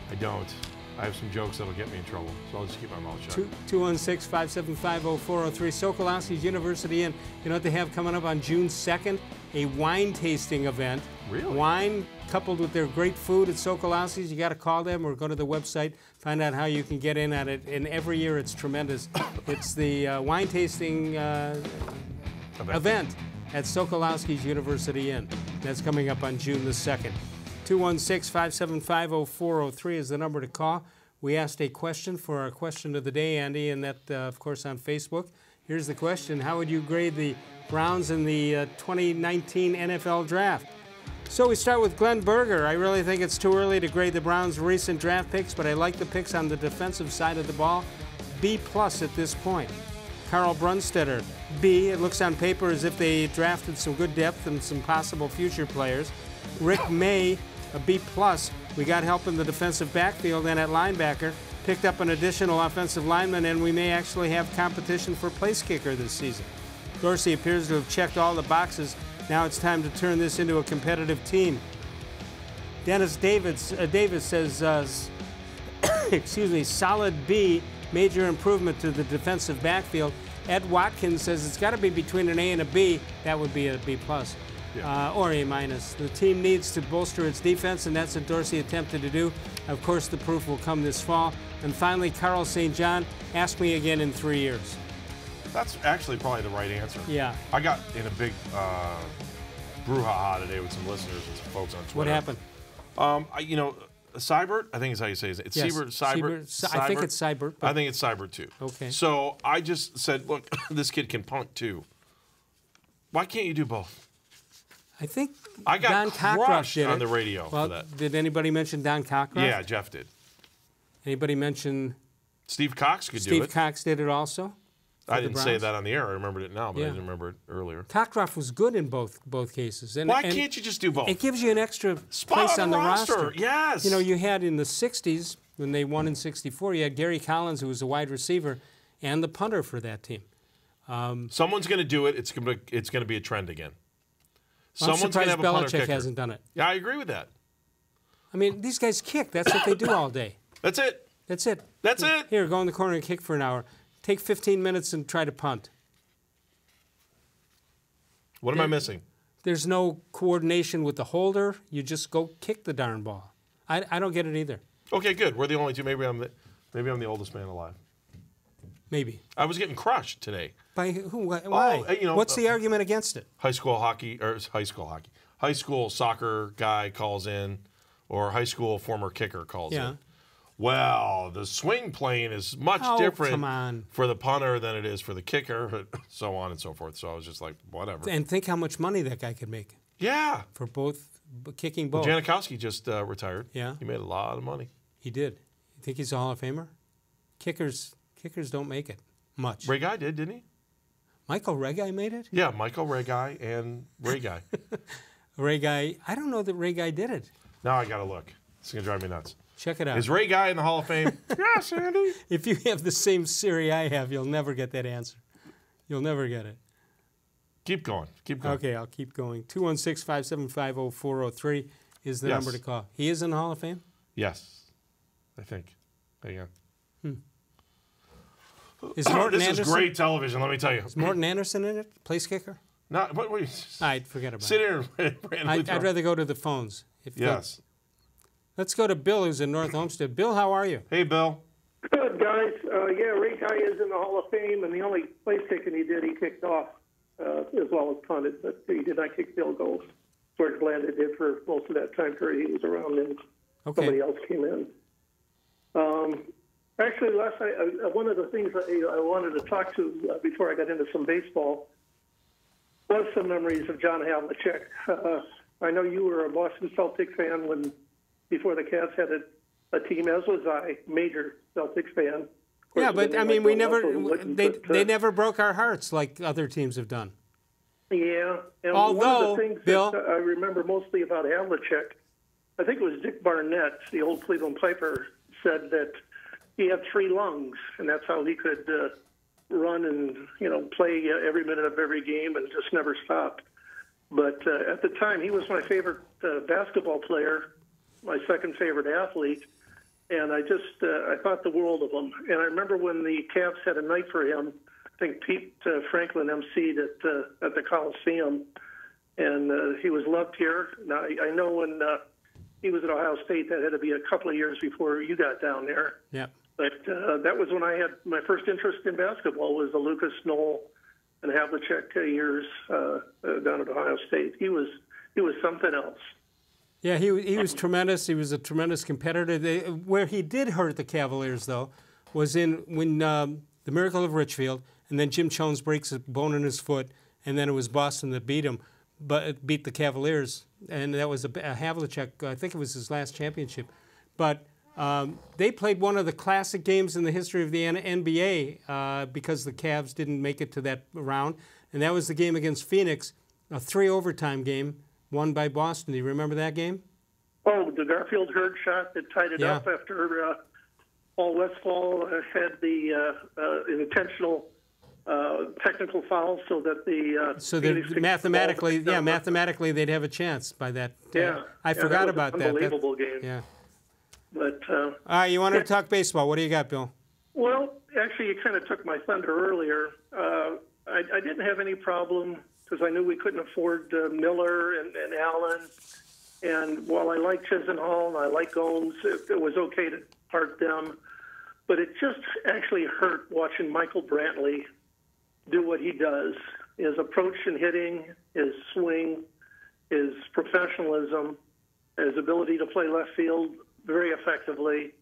I don't. I have some jokes that'll get me in trouble, so I'll just keep my mouth shut. Two- 216 575 0403. Sokolowski's University Inn. You know what they have coming up on June 2nd? A wine tasting event. Really? Wine coupled with their great food at Sokolowski's. You got to call them or go to the website, find out how you can get in at it. And every year it's tremendous. it's the uh, wine tasting uh, event at Sokolowski's University Inn. That's coming up on June the 2nd. 216 575 0403 is the number to call. We asked a question for our question of the day, Andy, and that, uh, of course, on Facebook. Here's the question How would you grade the Browns in the uh, 2019 NFL Draft? So we start with Glenn Berger. I really think it's too early to grade the Browns' recent draft picks, but I like the picks on the defensive side of the ball. B plus at this point. Carl Brunstetter, B. It looks on paper as if they drafted some good depth and some possible future players. Rick May, a B plus. We got help in the defensive backfield and at linebacker. Picked up an additional offensive lineman, and we may actually have competition for place kicker this season. Dorsey appears to have checked all the boxes. Now it's time to turn this into a competitive team. Dennis Davids, uh, Davis says, uh, excuse me, solid B, major improvement to the defensive backfield. Ed Watkins says it's got to be between an A and a B. That would be a B plus. Uh, or A minus. The team needs to bolster its defense, and that's what Dorsey attempted to do. Of course, the proof will come this fall. And finally, Carl St. John, ask me again in three years. That's actually probably the right answer. Yeah. I got in a big uh, brouhaha today with some listeners and some folks on Twitter. What happened? Um, I, you know, Cybert, I think is how you say it. It's Yes, Siebert, Cybert. Siebert. I think it's Cybert, but- I think it's Cybert too. Okay. So I just said, look, this kid can punt too. Why can't you do both? I think I got Don crushed on the radio for that. did anybody mention Don Cockroft? Yeah, Jeff did. Anybody mention Steve Cox could do it. Steve. Cox did it also? I didn't say that on the air. I remembered it now, but Yeah. I didn't remember it earlier. Cockroft was good in both both cases. And, Why and can't you just do both? It gives you an extra Spot place on on the the roster, yes. You know, you had in the '60s when they won in '64, you had Gary Collins, who was a wide receiver, and the punter for that team. Um, Someone's going to do it. It's going to it's going to be a trend again. I'm Someone's going to have a punter Belichick kicker. hasn't done it. Yeah, I agree with that. I mean, these guys kick. That's what they do all day. That's it. That's it. That's it. Here, go in the corner and kick for an hour. Take 15 minutes and try to punt. What am I missing? There's no coordination with the holder. You just go kick the darn ball. I, I don't get it either. Okay, good. We're the only two. Maybe I'm the maybe I'm the oldest man alive. Maybe. I was getting crushed today. By who? Why? why? uh, you know, What's uh, the argument against it? High school hockey or high school hockey, high school soccer guy calls in, or high school former kicker calls Yeah. in. Well, the swing plane is much Oh, different for the punter than it is for the kicker, so on and so forth. So I was just like, whatever. And think how much money that guy could make Yeah. for both kicking Well, both. Janikowski just uh, retired. Yeah. He made a lot of money. He did. You think he's a Hall of Famer? Kickers, kickers don't make it much. Ray Guy did, didn't he? Michael Ray Guy made it. Yeah, Michael Ray Guy and Ray Guy. Ray Guy. I don't know that Ray Guy did it. now I got to look. It's going to drive me nuts. Check it out. Is Ray Guy in the Hall of Fame? yes, Andy. if you have the same Siri I have, you'll never get that answer. You'll never get it. Keep going. Keep going. Okay, I'll keep going. 216 575 0403 is the Yes. number to call. He is in the Hall of Fame? Yes, I think. Hang on. Hmm. Is Morton this Anderson? is great television, let me tell you. Is Morten Andersen in it? Place kicker? No, what, what, I'd forget about sit it. Sit here and randomly I'd, I'd rather go to the phones. If the- Yes. Let's go to Bill, who's in North Olmsted. Bill, how are you? Hey, Bill. Good guys. Uh, yeah, Ray Guy is in the Hall of Fame, and the only place kicking he did, he kicked off uh, as well as punted, but he did not kick field goals. George Blanda did for most of that time period he was around, and Okay. somebody else came in. Um, actually, last night, uh, one of the things I, I wanted to talk to uh, before I got into some baseball was some memories of John Havlicek. Uh, I know you were a Boston Celtics fan when before the Cavs had a, a team, as was I, major Celtics fan. Yeah, but I mean, we never they they never broke our hearts like other teams have done. Yeah, and one Although, of the things Bill- that I remember mostly about Havlicek, I think it was Dick Barnett, the old Cleveland Piper, said that he had three lungs, and that's how he could uh, run and you know play uh, every minute of every game and just never stop. But uh, at the time, he was my favorite uh, basketball player, my second favorite athlete, and I just uh, I thought the world of him. And I remember when the Cavs had a night for him. I think Pete uh, Franklin emceed at uh, at the Coliseum, and uh, he was loved here. Now I, I know when uh, he was at Ohio State, that had to be a couple of years before you got down there. Yeah. But uh, that was when I had my first interest in basketball was the Lucas Nowell and Havlicek years uh, uh, down at Ohio State. He was he was something else. Yeah, he he was tremendous. He was a tremendous competitor. They, where he did hurt the Cavaliers, though, was in when um, the Miracle of Richfield, and then Jim Chones breaks a bone in his foot, and then it was Boston that beat him, but beat the Cavaliers, and that was a, a Havlicek. I think it was his last championship, but. Um, they played one of the classic games in the history of the NBA uh, because the Cavs didn't make it to that round, and that was the game against Phoenix, a three overtime game won by Boston. Do you remember that game? Oh, the Garfield Heard shot that tied it Yeah. up after uh, Paul Westphal uh, had the uh, uh, intentional uh, technical foul, so that the uh, So that mathematically, yeah, mathematically they'd have a chance by that. Yeah. I Yeah, forgot that about that. That- Unbelievable game. Yeah. But uh, All right, you wanted to talk baseball. What do you got, Bill? Well, actually, you kind of took my thunder earlier. Uh, I, I didn't have any problem because I knew we couldn't afford uh, Miller and, and Allen. And while I like Chisenhall and I like Gomes, it, it was okay to part them. But it just actually hurt watching Michael Brantley do what he does. His approach and hitting, his swing, his professionalism, his ability to play left field very effectively.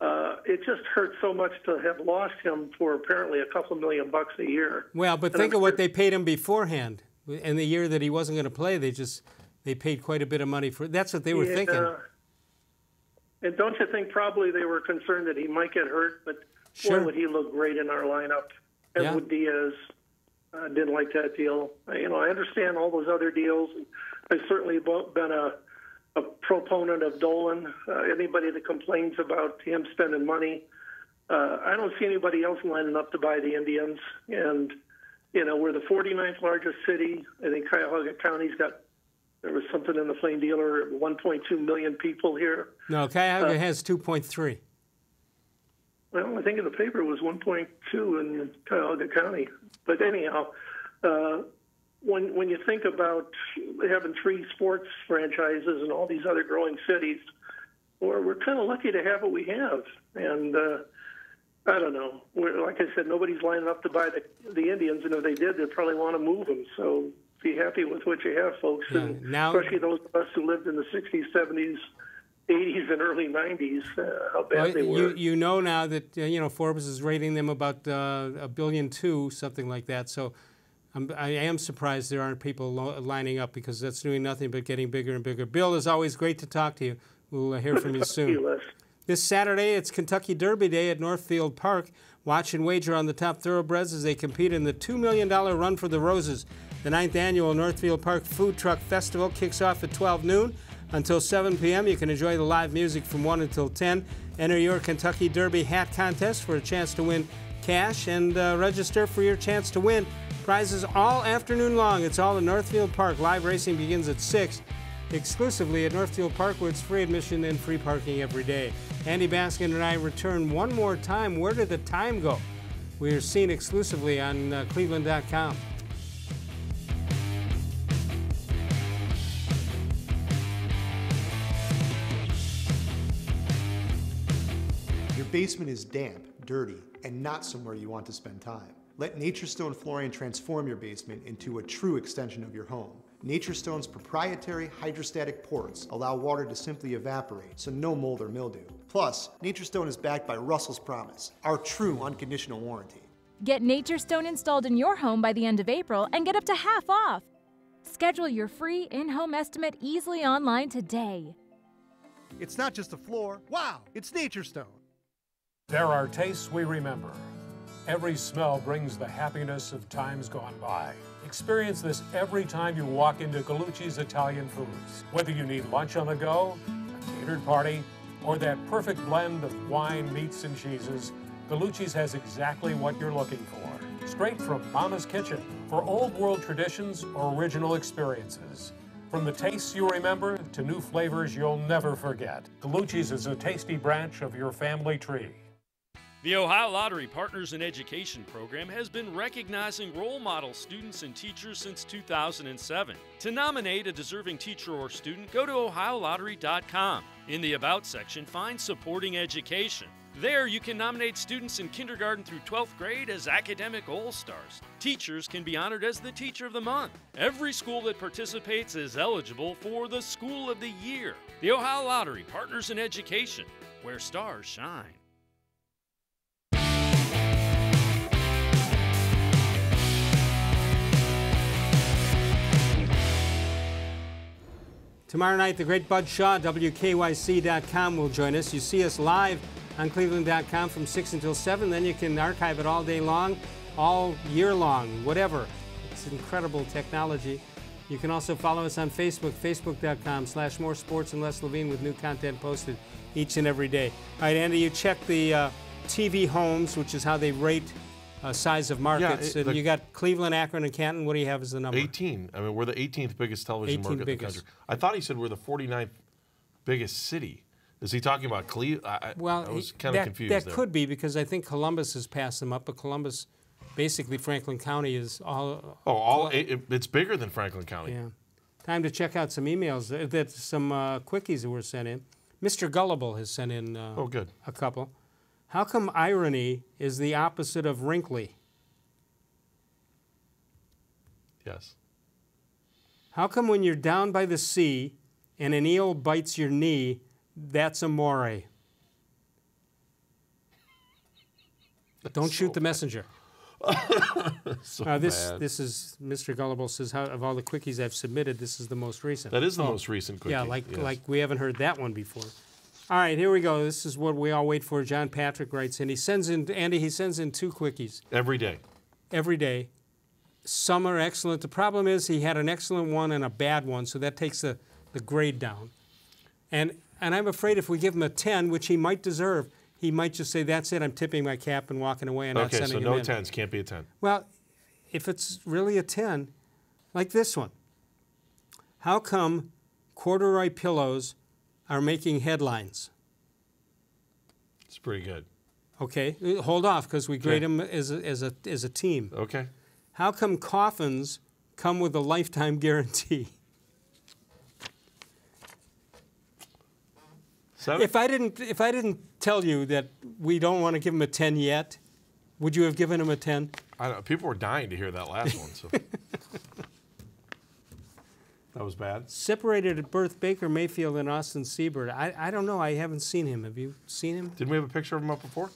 Uh, it just hurt so much to have lost him for apparently a couple million bucks a year. Well, but And think I'm of what they paid him beforehand. In the year that he wasn't going to play, they just they paid quite a bit of money for. That's what they were Yeah, thinking. And don't you think probably they were concerned that he might get hurt? But Sure. boy, would he look great in our lineup. And Yeah. with Diaz, uh, didn't like that deal. Uh, You know, I understand all those other deals. I've certainly been a, a proponent of Dolan. Uh, anybody that complains about him spending money, uh, I don't see anybody else lining up to buy the Indians. And you know, we're the 49th largest city. I think Cuyahoga County's got there was something in the Plain Dealer, 1.2 million people here. No, Cuyahoga Uh, has 2.3. Well, I think in the paper it was 1.2 in Cuyahoga County. But anyhow, uh, when when you think about having three sports franchises and all these other growing cities, we're we're kind of lucky to have what we have. And uh, I don't know. We're, like I said, nobody's lining up to buy the the Indians, and if they did, they'd probably want to move them. So be happy with what you have, folks. Yeah, and now- especially those of us who lived in the 60s, 70s, 80s and early 90s uh, how bad Well, they you, were. you know now that uh, you know Forbes is rating them about uh, a billion two, something like that. So I'm, I am surprised there aren't people lo- lining up because that's doing nothing but getting bigger and bigger. Bill, it's always great to talk to you. We'll uh, hear from you Talk to you, soon. This Saturday, it's Kentucky Derby Day at Northfield Park. Watch and wager on the top thoroughbreds as they compete in the $2 million Run for the Roses. The ninth annual Northfield Park Food Truck Festival kicks off at 12 noon until 7 p.m. You can enjoy the live music from 1 until 10. Enter your Kentucky Derby hat contest for a chance to win cash and uh, register for your chance to win. Prizes all afternoon long. It's all at Northfield Park. Live racing begins at 6 exclusively at Northfield Park, where it's free admission and free parking every day. Andy Baskin and I return one more time. Where did the time go? We are seen exclusively on uh, Cleveland.com. Your basement is damp, dirty, and not somewhere you want to spend time. Let Naturestone Flooring transform your basement into a true extension of your home. Naturestone's proprietary hydrostatic ports allow water to simply evaporate, so no mold or mildew. Plus, Naturestone is backed by Russell's Promise, our true unconditional warranty. Get Naturestone installed in your home by the end of April and get up to half off. Schedule your free in home estimate easily online today. It's not just a floor. Wow, it's Naturestone. There are tastes we remember. Every smell brings the happiness of times gone by. Experience this every time you walk into Gallucci's Italian Foods. Whether you need lunch on the go, a catered party, or that perfect blend of wine, meats, and cheeses, Gallucci's has exactly what you're looking for. Straight from Mama's Kitchen for old world traditions or original experiences. From the tastes you remember to new flavors you'll never forget, Gallucci's is a tasty branch of your family tree. The Ohio Lottery Partners in Education program has been recognizing role model students and teachers since 2007. To nominate a deserving teacher or student, go to ohiolottery.com. In the About section, find Supporting Education. There, you can nominate students in kindergarten through 12th grade as academic all stars. Teachers can be honored as the Teacher of the Month. Every school that participates is eligible for the School of the Year. The Ohio Lottery Partners in Education, where stars shine. Tomorrow night, the great Bud Shaw, WKYC.com, will join us. You see us live on Cleveland.com from 6 until 7. Then you can archive it all day long, all year long, whatever. It's incredible technology. You can also follow us on Facebook, facebook.com slash more sports and Les Levine with new content posted each and every day. All right, Andy, you check the uh, TV homes, which is how they rate uh, size of markets. it- and the- you got Cleveland, Akron, and Canton. What do you have as the number? 18. I mean, we're the 18th biggest television 18th market in the biggest. country. I thought he said we're the 49th biggest city. Is he talking about Cleveland? Well, I was kind of confused That there. could be because I think Columbus has passed them up, but Columbus, basically Franklin County is all. Oh, all it, it- it's bigger than Franklin County. Yeah. Time to check out some emails. uh, That some uh, quickies that were sent in. Mr. Gullible has sent in. Uh, Oh, good. A couple. How come irony is the opposite of wrinkly? Yes. How come when you're down by the sea and an eel bites your knee, that's a amore? Don't shoot the messenger. so Uh, this bad. this is Mr. Gullible says how, of all the quickies I've submitted, this is the most recent. That is the Oh, most recent quickie. Yeah, like yes. like we haven't heard that one before. All right, here we go. This is what we all wait for. John Patrick writes and He sends in Andy. He sends in two quickies Every day. every day. Some are excellent. The problem is he had an excellent one and a bad one, so that takes the, the grade down. And and I'm afraid if we give him a 10, which he might deserve, he might just say, "That's it. I'm tipping my cap and walking away and not Okay, sending so him no in." tens. Can't be a 10. Well, if it's really a 10, like this one, how come corduroy pillows are making headlines? It's pretty good. Okay, hold off because we grade Okay. them as a, as, a, as a team. Okay. How come coffins come with a lifetime guarantee? Seven. If I didn't, if I didn't tell you that we don't want to give him a 10 yet, would you have given him a 10? I don't, people were dying to hear that last one. So That was bad. Separated at birth, Baker Mayfield and Austin Siebert. I, I don't know. I haven't seen him. Have you seen him? Didn't we have a picture of him up before?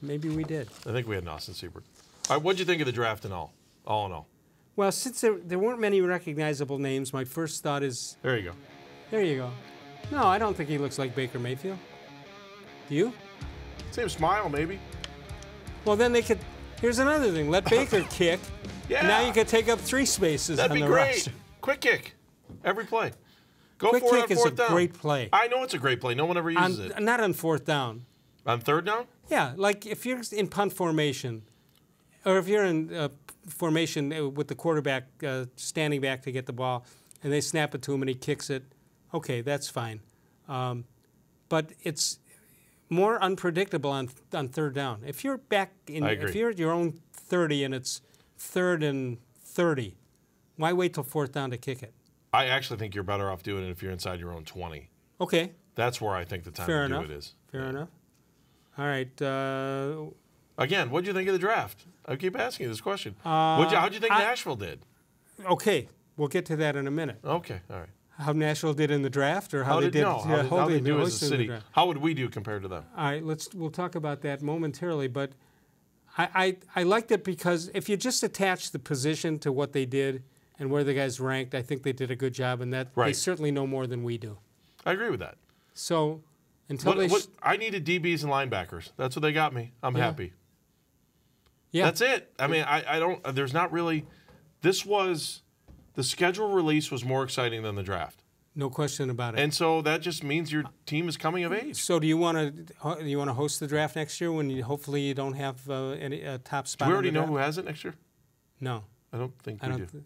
Maybe we did. I think we had an Austin Siebert. All right, what'd you think of the draft and all? All in all. Well, since there, there weren't many recognizable names, my first thought is There you go. there you go. No, I don't think he looks like Baker Mayfield. Do you? Same smile, maybe. Well, then they could. Here's another thing. Let Baker kick. Yeah. Now you could take up three spaces That'd on be the great. roster. Quick kick. Every play. Go Quick for it kick on is a down. great play. I know it's a great play. No one ever uses On, it. not on fourth down. On third down? Yeah, like if you're in punt formation, or if you're in uh, formation uh, with the quarterback uh, standing back to get the ball, and they snap it to him and he kicks it, okay, that's fine. Um, but it's more unpredictable on on third down. If you're back in, if you're at your own 30 and it's third and 30, why wait till fourth down to kick it? I actually think you're better off doing it if you're inside your own 20. Okay, That's where I think the time fair to enough. do it is. Fair enough. All right. Uh, Again, what do you think of the draft? I keep asking you this question. Uh, you, how'd you think I- Nashville did? okay, we'll get to that in a minute. Okay, all right. How Nashville did in the draft, or how, How they did no? How uh, did, how they do as a city? How would we do compared to them? All right, let's we'll talk about that momentarily. But I, I I liked it because if you just attach the position to what they did and where the guys ranked, I think they did a good job, and that they certainly know more than we do. I agree with that. So until What, they, what, I needed DBs and linebackers. That's what they got me. I'm Yeah. happy. yeah, That's it. I mean, I, I don't. There's not really. This was the schedule release was more exciting than the draft, no question about it. and so that just means your team is coming of age. so do you want to do you want to host the draft next year when you hopefully you don't have uh, any uh, top spot? Do we already know draft? who has it next year? No, I don't think I we don't. do. th-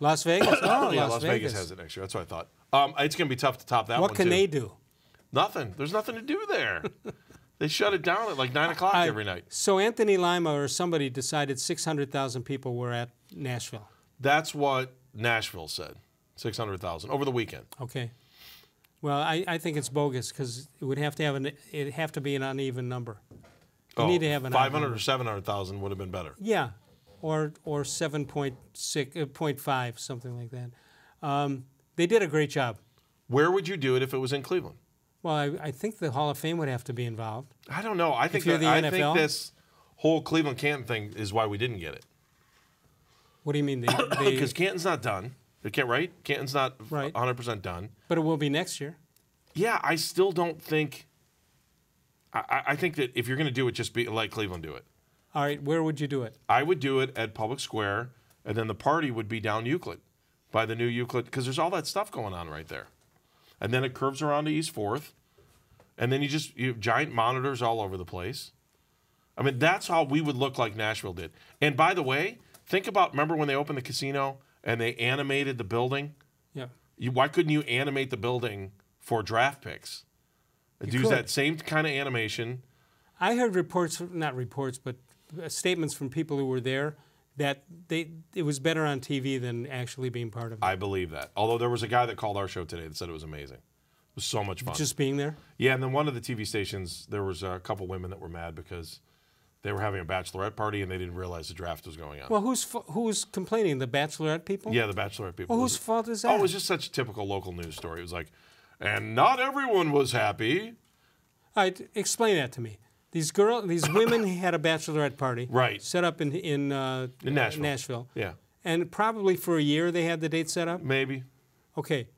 Las Vegas. Oh, yeah, Las, Las Vegas. Vegas. has it next year. That's what I thought. Um, it's going to be tough to top that What can too. they do? Nothing. There's nothing to do there. they shut it down at like nine o'clock every night. So Anthony Lima or somebody decided 600,000 people were at Nashville. That's what Nashville said. Six hundred thousand over the weekend. Okay. Well, I, I think it's bogus because it would have to have an it have to be an uneven number. You need to have an Oh, five odd hundred number. or seven hundred thousand would have been better. Yeah, or or seven point six uh, point five something like that. Um, they did a great job. Where would you do it if it was in Cleveland? Well, I, I think the Hall of Fame would have to be involved. I don't know. I think you're that, the I NFL? think this whole Cleveland Canton thing is why we didn't get it What do you mean? Because Canton's not done. They can't right. Canton's not Right. one hundred percent done. but it will be next year. Yeah, I still don't think. I, I- I think that if you're going to do it, just be let Cleveland do it. All right, where would you do it? I would do it at Public Square, and then the party would be down Euclid, by the new Euclid, because there's all that stuff going on right there, and then it curves around to East Fourth, and then you just you have giant monitors all over the place. I mean, that's how we would look like Nashville did. And by the way, think about remember when they opened the casino and they animated the building. Yeah. You, why couldn't you animate the building for draft picks? You Use could. that same kind of animation. I heard reports, not reports, but Uh, statements from people who were there that they it was better on TV than actually being part of it. I believe that. Although there was a guy that called our show today that said it was amazing. It was so much fun. Just being there. yeah, and then one of the TV stations, there was a couple women that were mad because they were having a bachelorette party and they didn't realize the draft was going on. Well, who's who's complaining? The Bachelorette people? yeah, the bachelorette people. Well, whose fault is that? Oh, it was just such a typical local news story. It was like, and not everyone was happy. All right, explain that to me. These girl, these women had a bachelorette party, Right. Set up in in, uh, In Nashville. Nashville, Yeah, and probably for a year they had the date set up. maybe. Okay,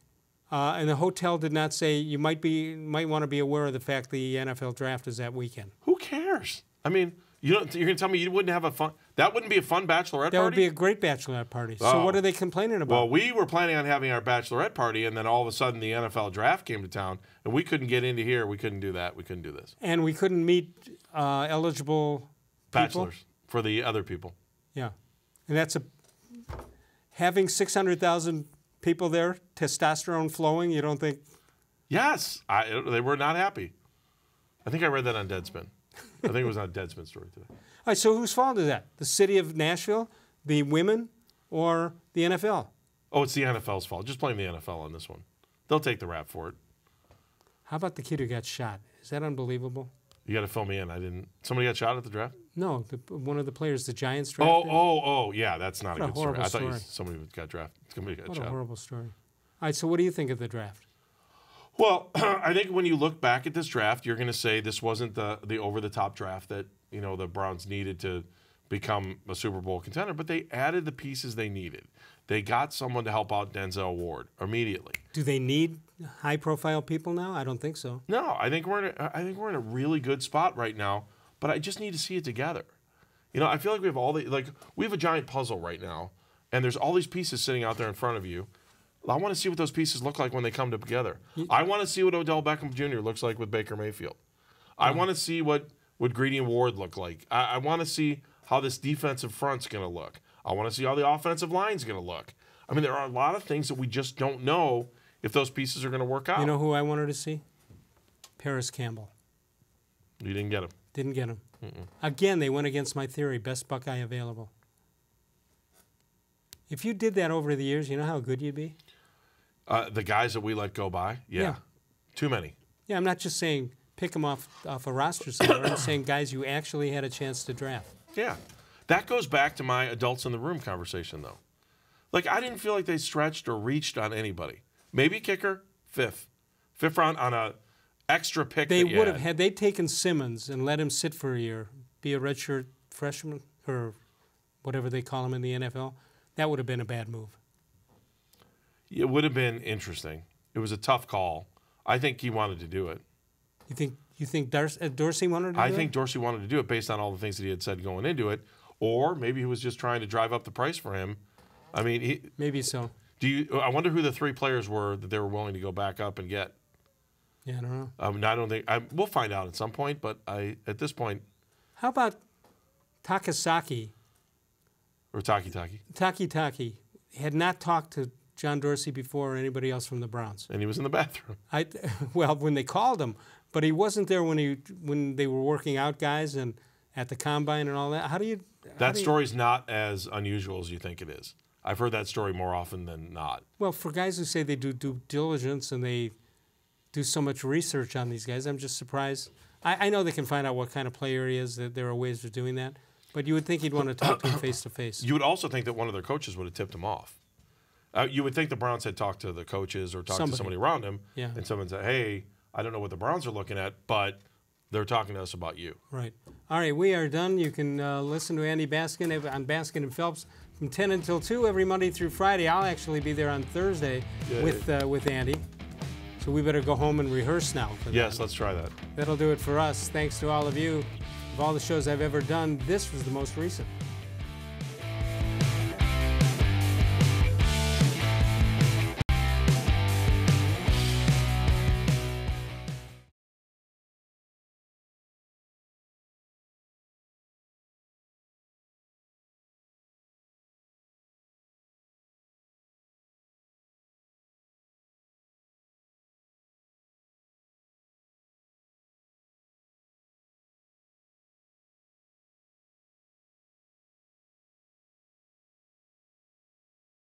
uh, and the hotel did not say you might be might want to be aware of the fact the NFL draft is that weekend. Who cares? I mean, you don't, you're going to tell me you wouldn't have a fun, that wouldn't be a fun bachelorette That party? That would be a great bachelorette party. So Oh. what are they complaining about? Well, we were planning on having our bachelorette party, and then all of a sudden the NFL draft came to town, and we couldn't get into here. We couldn't do that. We couldn't do this. and we couldn't meet uh, eligible people. Bachelors for the other people. Yeah, and that's a having six hundred thousand people there, testosterone flowing. You don't think? Yes, I, they were not happy. I think I read that on Deadspin. I think it was on Deadspin story today. All right, so whose fault is that? The city of Nashville, the women, or the NFL? Oh, it's the NFL's fault. Just blame the NFL on this one. They'll take the rap for it. How about the kid who got shot? Is that unbelievable? You got to fill me in. I didn't. Somebody got shot at the draft. No, the, one of the players the Giants Oh, drafted. oh, oh, oh, yeah, that's not What a a good story. horrible I thought you, story. somebody got drafted. Somebody got What a horrible story. All right, so what do you think of the draft? Well, I think when you look back at this draft, you're going to say this wasn't the the over the top draft that you know the Browns needed to become a Super Bowl contender, but they added the pieces they needed. They got someone to help out Denzel Ward immediately. Do they need high profile people now? I don't think so. No, I think we're in a, I think we're in a really good spot right now, but I just need to see it together. You know, I feel like we have all the like we have a giant puzzle right now, and there's all these pieces sitting out there in front of you. I want to see what those pieces look like when they come together. I want to see what Odell Beckham Jr. looks like with Baker Mayfield. I want to see what what Greedy and Ward look like. I, I want to see how this defensive front's going to look. I want to see how the offensive line's going to look. I mean, there are a lot of things that we just don't know if those pieces are going to work out. You know who I wanted to see? Parris Campbell. you didn't get him. Didn't get him. Again, they went against my theory best Buckeye available. If you did that over the years, you know how good you'd be? Uh, the guys that we let go by, yeah, Yeah. too many. Yeah, I'm not just saying pick him off, off a roster somewhere. I'm saying guys you actually had a chance to draft. Yeah, that goes back to my adults in the room conversation, though. Like I didn't feel like they stretched or reached on anybody. Maybe kicker fifth, fifth round on a extra pick. They would have had. had they taken Simmons and let him sit for a year, be a redshirt freshman or whatever they call him in the NFL. That would have been a bad move. It would have been interesting. It was a tough call. I think he wanted to do it. You think you think uh, Dorsey wanted to? I think it? Dorsey wanted to do it based on all the things that he had said going into it, or maybe he was just trying to drive up the price for him. I mean, he, maybe so. Do you? I wonder who the three players were that they were willing to go back up and get. Yeah, I don't know. Um, I don't think I, we'll find out at some point, but I at this point How about Takasaki? or Takitaki, Taki Taki had not talked to John Dorsey before or anybody else from the Browns. and he was in the bathroom. I well, when they called him, but he wasn't there when he when they were working out guys and at the combine and all that. How do you? how That do you- story's not as unusual as you think it is. I've heard that story more often than not. Well, for guys who say they do due diligence and they do so much research on these guys, I'm just surprised. I, I know they can find out what kind of player he is. That there are ways of doing that, but you would think he'd want to talk to him face to face. You would also think that one of their coaches would have tipped him off. Uh, you would think the Browns had talked to the coaches or talked Somebody. to somebody around him, Yeah. and someone said, "Hey, I don't know what the Browns are looking at, but they're talking to us about you." Right. All right, we are done. You can uh, listen to Andy Baskin on Baskin and Phelps from 10 until 2 every Monday through Friday. I'll actually be there on Thursday Yay. with uh, with Andy. So we better go home and rehearse now. For Yes, that. let's try that. That'll do it for us. Thanks to all of you. Of all the shows I've ever done, this was the most recent.